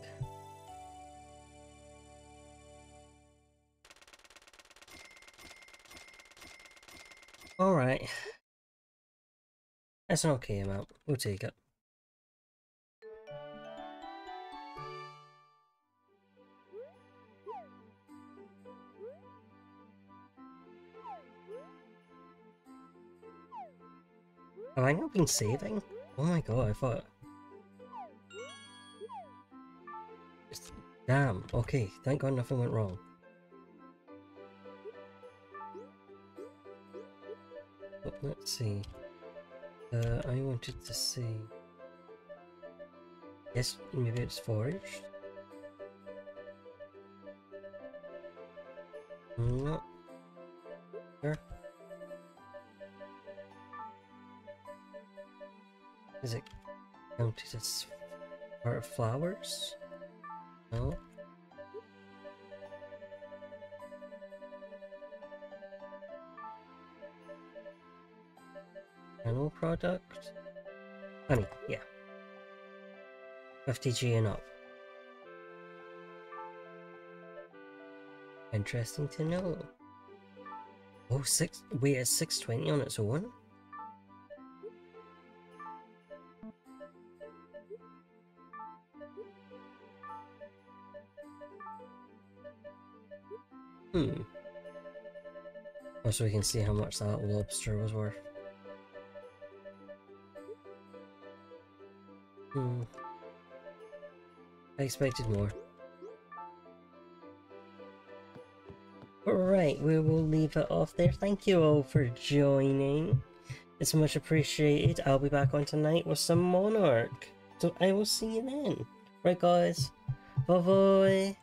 S1: Alright. That's an okay amount. We'll take it. I not been saving? Oh my god, I thought... Damn, okay, thank god nothing went wrong. But let's see. Uh, I wanted to see... Yes, maybe it's foraged? not flowers? No. Animal product? Honey, yeah. 50g and up. Interesting to know. Oh, six. Wait, it's 620 on its own? Oh, so we can see how much that lobster was worth. Hmm. I expected more. Alright, we will leave it off there. Thank you all for joining. It's much appreciated. I'll be back on tonight with some Monarch. So I will see you then. Right guys. Bye bye.